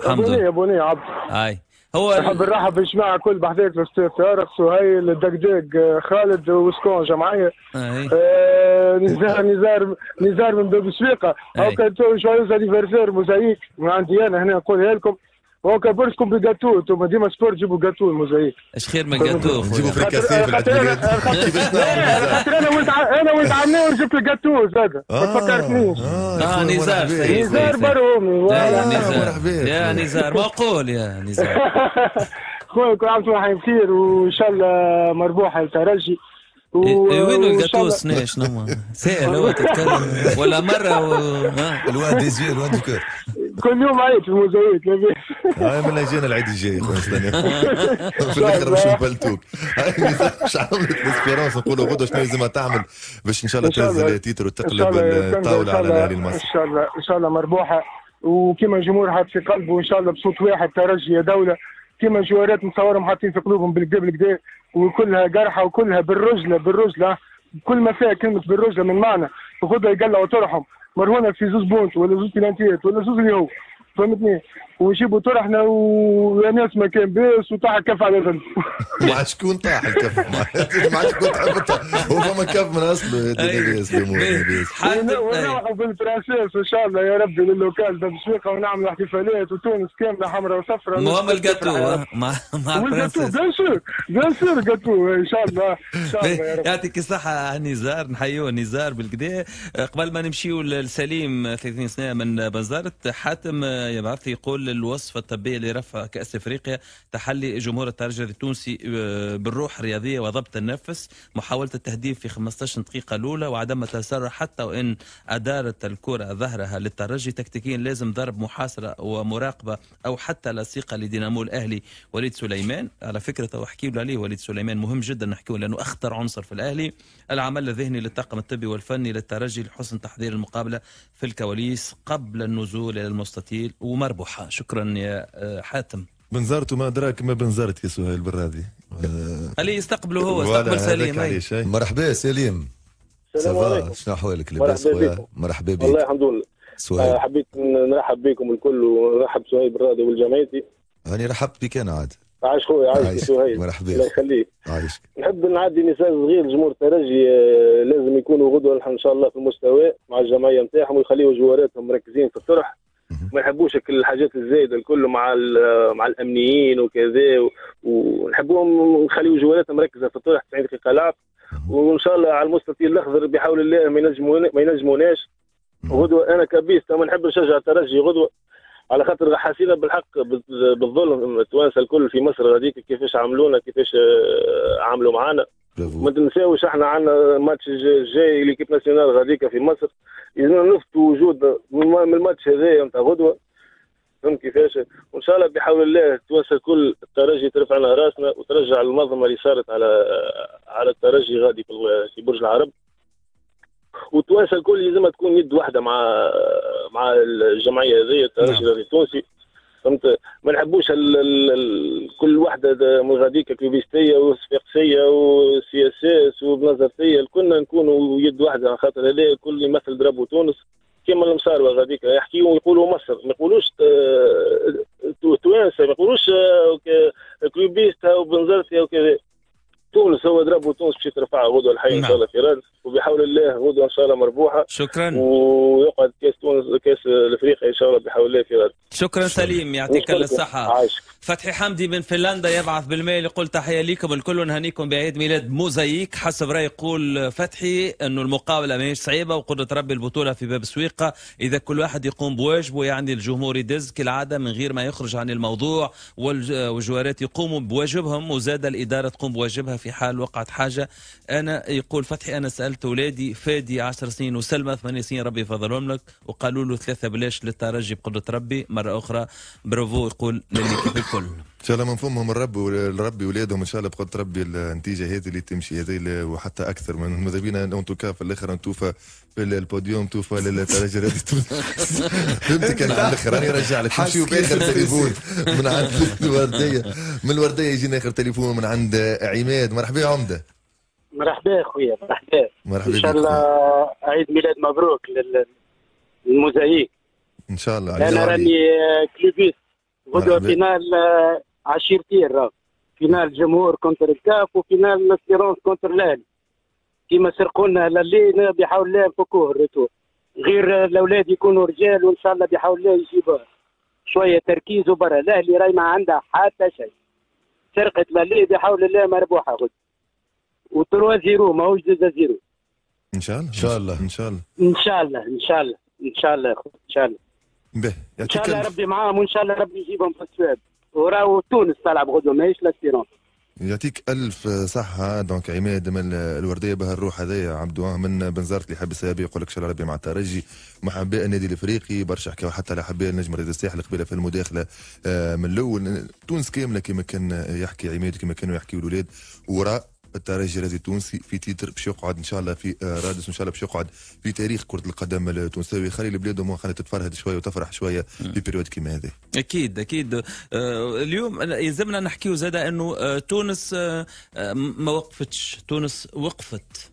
الحمد لله. بوني عبد. آي. هو نحب نرحب بالجماعة الكل بحذاك الاستاذ طارق سهيل الدقداق خالد وسكون جمعيه آه نزار نزار نزار من باب سويقه أو كان شوية انيفرسير موزايك من عندي أنا هنا نقولها لكم هو كبرتكم بجاتو أنتم ديما سبور جيبوا جاتو الموزايك إيش خير من جاتو نجيبوا فريكاسيه في العيد ميلاد خاطر أنا ولد أنا ولد عمي ورجبت الجاتو زاد. ما تفكرتنيش. آه نزار نزار برومي يا نزار. يا نزار معقول يا نزار. خويا كل عام وأنتم بخير وإن شاء الله مربوحه الترجي. و... إيه وين الجاتو سنة؟ شنو سائل هو تتكلم. ولا مرة و... الواد ديزي الواد الكور. كل يوم عيد في الموزايات هاي من جينا العيد الجاي في الآخر باش نبلتوك. مش عملت ليسبيرونس نقولوا غدوة شنو لازم تعمل باش إن شاء الله تنزل تيتر وتقلب الطاولة على الأهلي المصري. إن شاء الله إن شاء الله مربوحة. وكما الجمهور حاط في قلبه إن شاء الله بصوت واحد ترجي يا دولة. كما جوارات مصورهم حاطين في قلوبهم بالقبل كده وكلها جرحى وكلها بالرجلة بالرجلة. كل ما فيها كلمة بالرجلة من معنى وخذها يقلعوا طرحهم. مرهونه في زوز بونت ولا زوز بلانتيات ولا زوز اليوم فهمتني ونجيبوا طرحنا وناس ما كان باس وطاح الكف على ذنب مع شكون طاح الكف. مع شكون تحب هو فما كف من اصله ونروحوا بالبرانسيس إن شاء الله يا ربي لل local باب سويقة ونعملوا احتفالات وتونس كاملة حمراء وصفراء المهم الجاتو مع مع ال gâteau bien sûr bien sûr gâteau إن شاء الله إن شاء الله يا رب. يعطيك الصحة نزار نحيوه نزار بالكدا قبل ما نمشيو لسليم 30 سنة من بنزرت حاتم يبعث يقول الوصفة الطبية لرفع كأس إفريقيا تحلي جمهور الترجي التونسي آه، بالروح الرياضية وضبط النفس محاولة التهديف في 15 دقيقة الأولى وعدم التسرع حتى وإن أدارت الكرة ظهرها للترجي. تكتيكيا لازم ضرب محاصرة ومراقبة أو حتى لصيقة لدينامو الأهلي وليد سليمان. على فكرة وحكي له عليه وليد سليمان مهم جدا نحكيه لأنه أخطر عنصر في الأهلي. العمل الذهني للطاقم الطبي والفني للترجي لحسن تحضير المقابلة في الكواليس قبل النزول إلى المستطيل ومربوحة شكرا يا آه، حاتم. بنزرت وما أدراك ما بنزرت يا سهيل بالراضي خليه يستقبله هو استقبل سليم مرحبا سليم. السلام عليكم. شنو أحوالك لاباس خويا مرحبا بك. والله الحمد لله. سؤال. آه حبيت نرحب بكم الكل ونرحب سهيل بالراضي والجمعيتي هاني رحبت بك أنا عاد. عايش خويا عايش سهيل. مرحبا الله يخليك. عايش. نحب نعدي مثال صغير جمهور الترجي آه، لازم يكونوا غدوة إن شاء الله في المستوى مع الجمعية نتاعهم ويخليوا جواراتهم مركزين في الطرح. ما يحبوش الحاجات الزايدة الكل مع مع الأمنيين وكذا ونحبوهم نخليوا جوالاتهم مركزة في الطرح 90 دقيقة لعب وإن شاء الله على المستطيل الأخضر بحول الله ما ينجمون ما ينجموناش. غدوة أنا كبيس ما نحب نشجع الترجي غدوة. على خاطر حسينا بالحق بالظلم. التوانسه الكل في مصر هذيك كيفاش عملونا كيفاش آه، عملوا معنا ما تنساوش إحنا عندنا ماتش جاي ليكيب ناسيونال غاديكا في مصر. لازم نفتوا وجود من الماتش هذايا نتاع غدوة فهمت كيفاش؟ وإن شاء الله بحول الله التوانسه الكل الترجي ترفع لنا راسنا وترجع المظلمة اللي صارت على على الترجي غادي في برج العرب. والتوانسه الكل لازم تكون يد واحدة مع مع الجمعية هذه الترجي نعم. التونسي. فهمت؟ ما نحبوش كل وحده من غاديك كلوبيستيه وصفاقسيه و CS وبنزرتية كلنا نكونوا يد واحدة خاطر هذا الكل يمثل drapeau تونس. كما المساروة غاديك يحكيوا ويقولوا مصر. ما يقولوش توانسة ما يقولوش آه، كلوبيستا وبنزرتي وكذا تونس هو درب تونس باش ترفعها غدوة الحي إن شاء الله في رادس وبحول الله غدوة إن شاء الله مربوحة. شكرا. ويقعد كاس تونس كاس الإفريقيا إن شاء الله بحول الله في رادس شكرا سليم يعطيك الصحة. عايشك. فتحي حمدي من فنلندا يبعث بال mail يقول تحية لكم الكل ونهنيكم بعيد ميلاد موزايك. حسب رأي يقول فتحي انه المقابلة ماهيش صعيبة وقدرة ربي البطولة في باب سويقة. إذا كل واحد يقوم بواجبه يعني الجمهور يدز كالعاده من غير ما يخرج عن الموضوع والجوارات يقوموا بواجبهم وزاد الإدارة تقوم بواجبها في حال وقعت حاجة. أنا يقول فتحي أنا سألت اولادي فادي 10 سنين وسلمى 8 سنين ربي يفضلهم لك. وقالوا له ثلاثة بلاش للترجي بقدرة ربي. مرة أخرى برافو يقول ان شاء الله من فمهم الرب وربي اولادهم إن شاء الله بقدر ربي النتيجة هذه اللي تمشي هذه وحتى أكثر من ماذا بينا انتو في الآخر نتوفى في البوديوم توفى للترجي فهمتك أنا على الآخر؟ راني رجع لك. نمشيو بآخر تليفون من عند الوردية. من الوردية يجينا آخر تليفون من عند عماد. مرحبا عمدة. مرحبا خويا مرحبا. مرحبا إن شاء الله عيد ميلاد مبروك للموزايك إن شاء الله. أنا راني clubiste غدوة finale عشيرتين راه finale جمهور contre الكاف و finale l'Espérance contre الأهلي. كيما سرقوا لنا l'aller بحول الله نفكوه ال retour غير الأولاد يكونوا رجال وإن شاء الله بحول الله يجيبوا شوية تركيز وبرا. الأهلي راي ما عندها حتى شيء. سرقة l'aller بحول الله مربوحة غدوة trois zéro ماهوش زوز à zéro. إن شاء الله. إن شاء الله. إن شاء الله. إن شاء الله إن شاء الله. إن شاء الله إن شاء الله. به إن شاء الله ربي معاهم وإن شاء الله ربي يجيبهم في السواد. وراهو تونس تلعب غدوة ماهيش l'Espérance يعطيك ألف صحة donc عماد من الوردية بهالروح هذايا عبدو من بنزرت اللي حب السابق يقول لك شال ربي مع الترجي محباء النادي الإفريقي برشا حكاو حتى على حباء النجم رياض الساحل قبيلة في المداخلة آه، من الأول. تونس كاملة كما كان يحكي عماد كما كانوا يحكيوا الاولاد وراء الترجي الرياضي التونسي في titre باش يقعد إن شاء الله في آه، رادس إن شاء الله باش يقعد في تاريخ كرة القدم التونسية. ويخلي البلاد خلينا تتفرهد شوية وتفرح شوية في période كيما هذه. أكيد أكيد. آه اليوم يلزمنا نحكيو زاد إنه آه تونس ما وقفتش. تونس وقفت.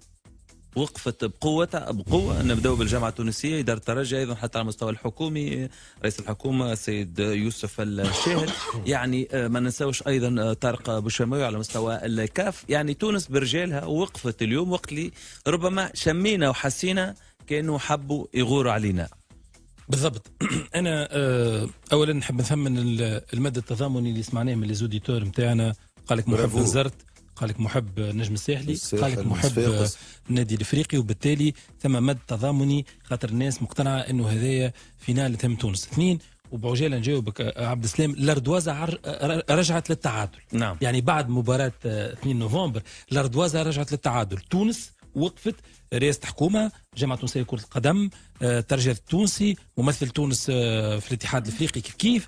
وقفت بقوة بقوة. نبدأ بالجامعة التونسية إدارة الترجي أيضا حتى على المستوى الحكومي. رئيس الحكومة السيد يوسف الشاهد. يعني آه، ما ننساوش أيضا آه، طارق بوشماوي على مستوى الكاف. يعني تونس برجالها وقفت اليوم وقت اللي ربما شمينا وحسينا كانوا حبوا يغوروا علينا. بالضبط. أنا آه، اولا نحب نثمن المد التضامني اللي سمعناه من les auditeurs نتاعنا قال لك محب بنزرت قال لك محب نجم الساحلي قال لك محب النادي الإفريقي وبالتالي ثم مد تضامني خاطر الناس مقتنعة إنه هذايا finale تهم تونس. اثنين وبعجالة نجاوبك آه، عبد السلام ال ardoise رجعت للتعادل. نعم. يعني بعد مباراة 2 آه، نوفمبر ال ardoise رجعت للتعادل. تونس وقفت رئاسة حكومة جامعة تونسية لكرة القدم آه، ترجي التونسي ممثل تونس في الاتحاد الإفريقي كيف كيف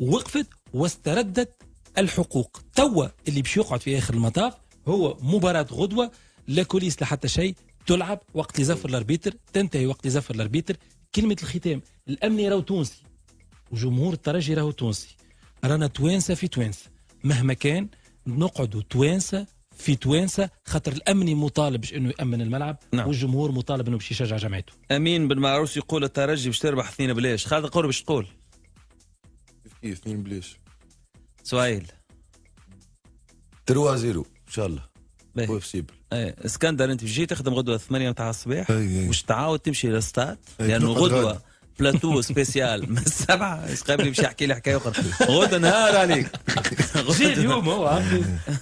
وقفت واستردت الحقوق. توا اللي باش يقعد في آخر المطاف هو مباراة غدوة لا coulisses لا حتى شيء تلعب وقت اللي زفر ال arbitre تنتهي وقت اللي زفر ال arbitre كلمة الختام الأمني راهو تونسي وجمهور الترجي راهو تونسي. رانا توانسة في توانسة. مهما كان نقعدوا توانسة في توانسة خاطر الأمني مطالب إنه يأمن الملعب نعم. والجمهور مطالب إنه باش يشجع جماعته أمين بن معروس يقول الترجي باش تربح اثنين بلاش. خالد قول باش تقول؟ كيف اثنين بلاش؟ سؤال. 3 0 إن شاء الله. possible إيه. إسكندر أنت جيت تخدم غدوة 8 نتاع الصباح مش تعاود تمشي للستاد لأنه غدوة. plateau spécial. من السبعة قبل باش يحكي لي حكاية أخرى؟ غدا نهار عليك. جي اليوم هو.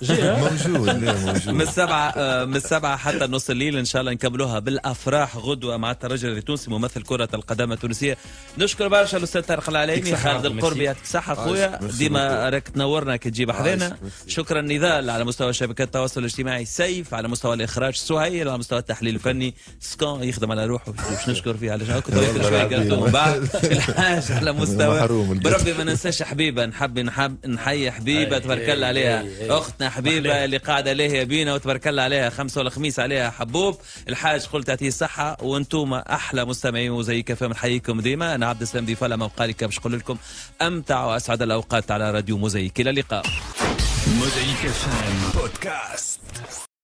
جي موجود موجود. من السبعة آه، من السبعة حتى نص الليل إن شاء الله نكملوها بالأفراح غدوة مع الترجي التونسي ممثل كرة القدم التونسية. نشكر برشا الأستاذ طارق العليمي خالد القربي يعطيك الصحة خويا. ديما راك تنورنا كي تجيب حذانا. شكرا نضال على مستوى شبكات التواصل الاجتماعي سيف على مستوى الإخراج سهيل على مستوى التحليل الفني. سكون يخدم على روحه باش نشكر فيه على كنت شوية ومن بعد الحاج على مستوى. بربي ما ننساش حبيبه نحب نحب نحيي حبيبة تبارك الله عليها. أختنا حبيبة اللي قاعدة ليه بينا وتبارك الله عليها. خمسة ولا خميس عليها حبوب. الحاج قلت تعطيه الصحة. وأنتم أحلى مستمعين وزي كيف نحييكم ديما. أنا عبد السلام ضيف لما وقالك باش نقول لكم أمتع وأسعد الأوقات على راديو موزايك إلى اللقاء. موزايك بودكاست.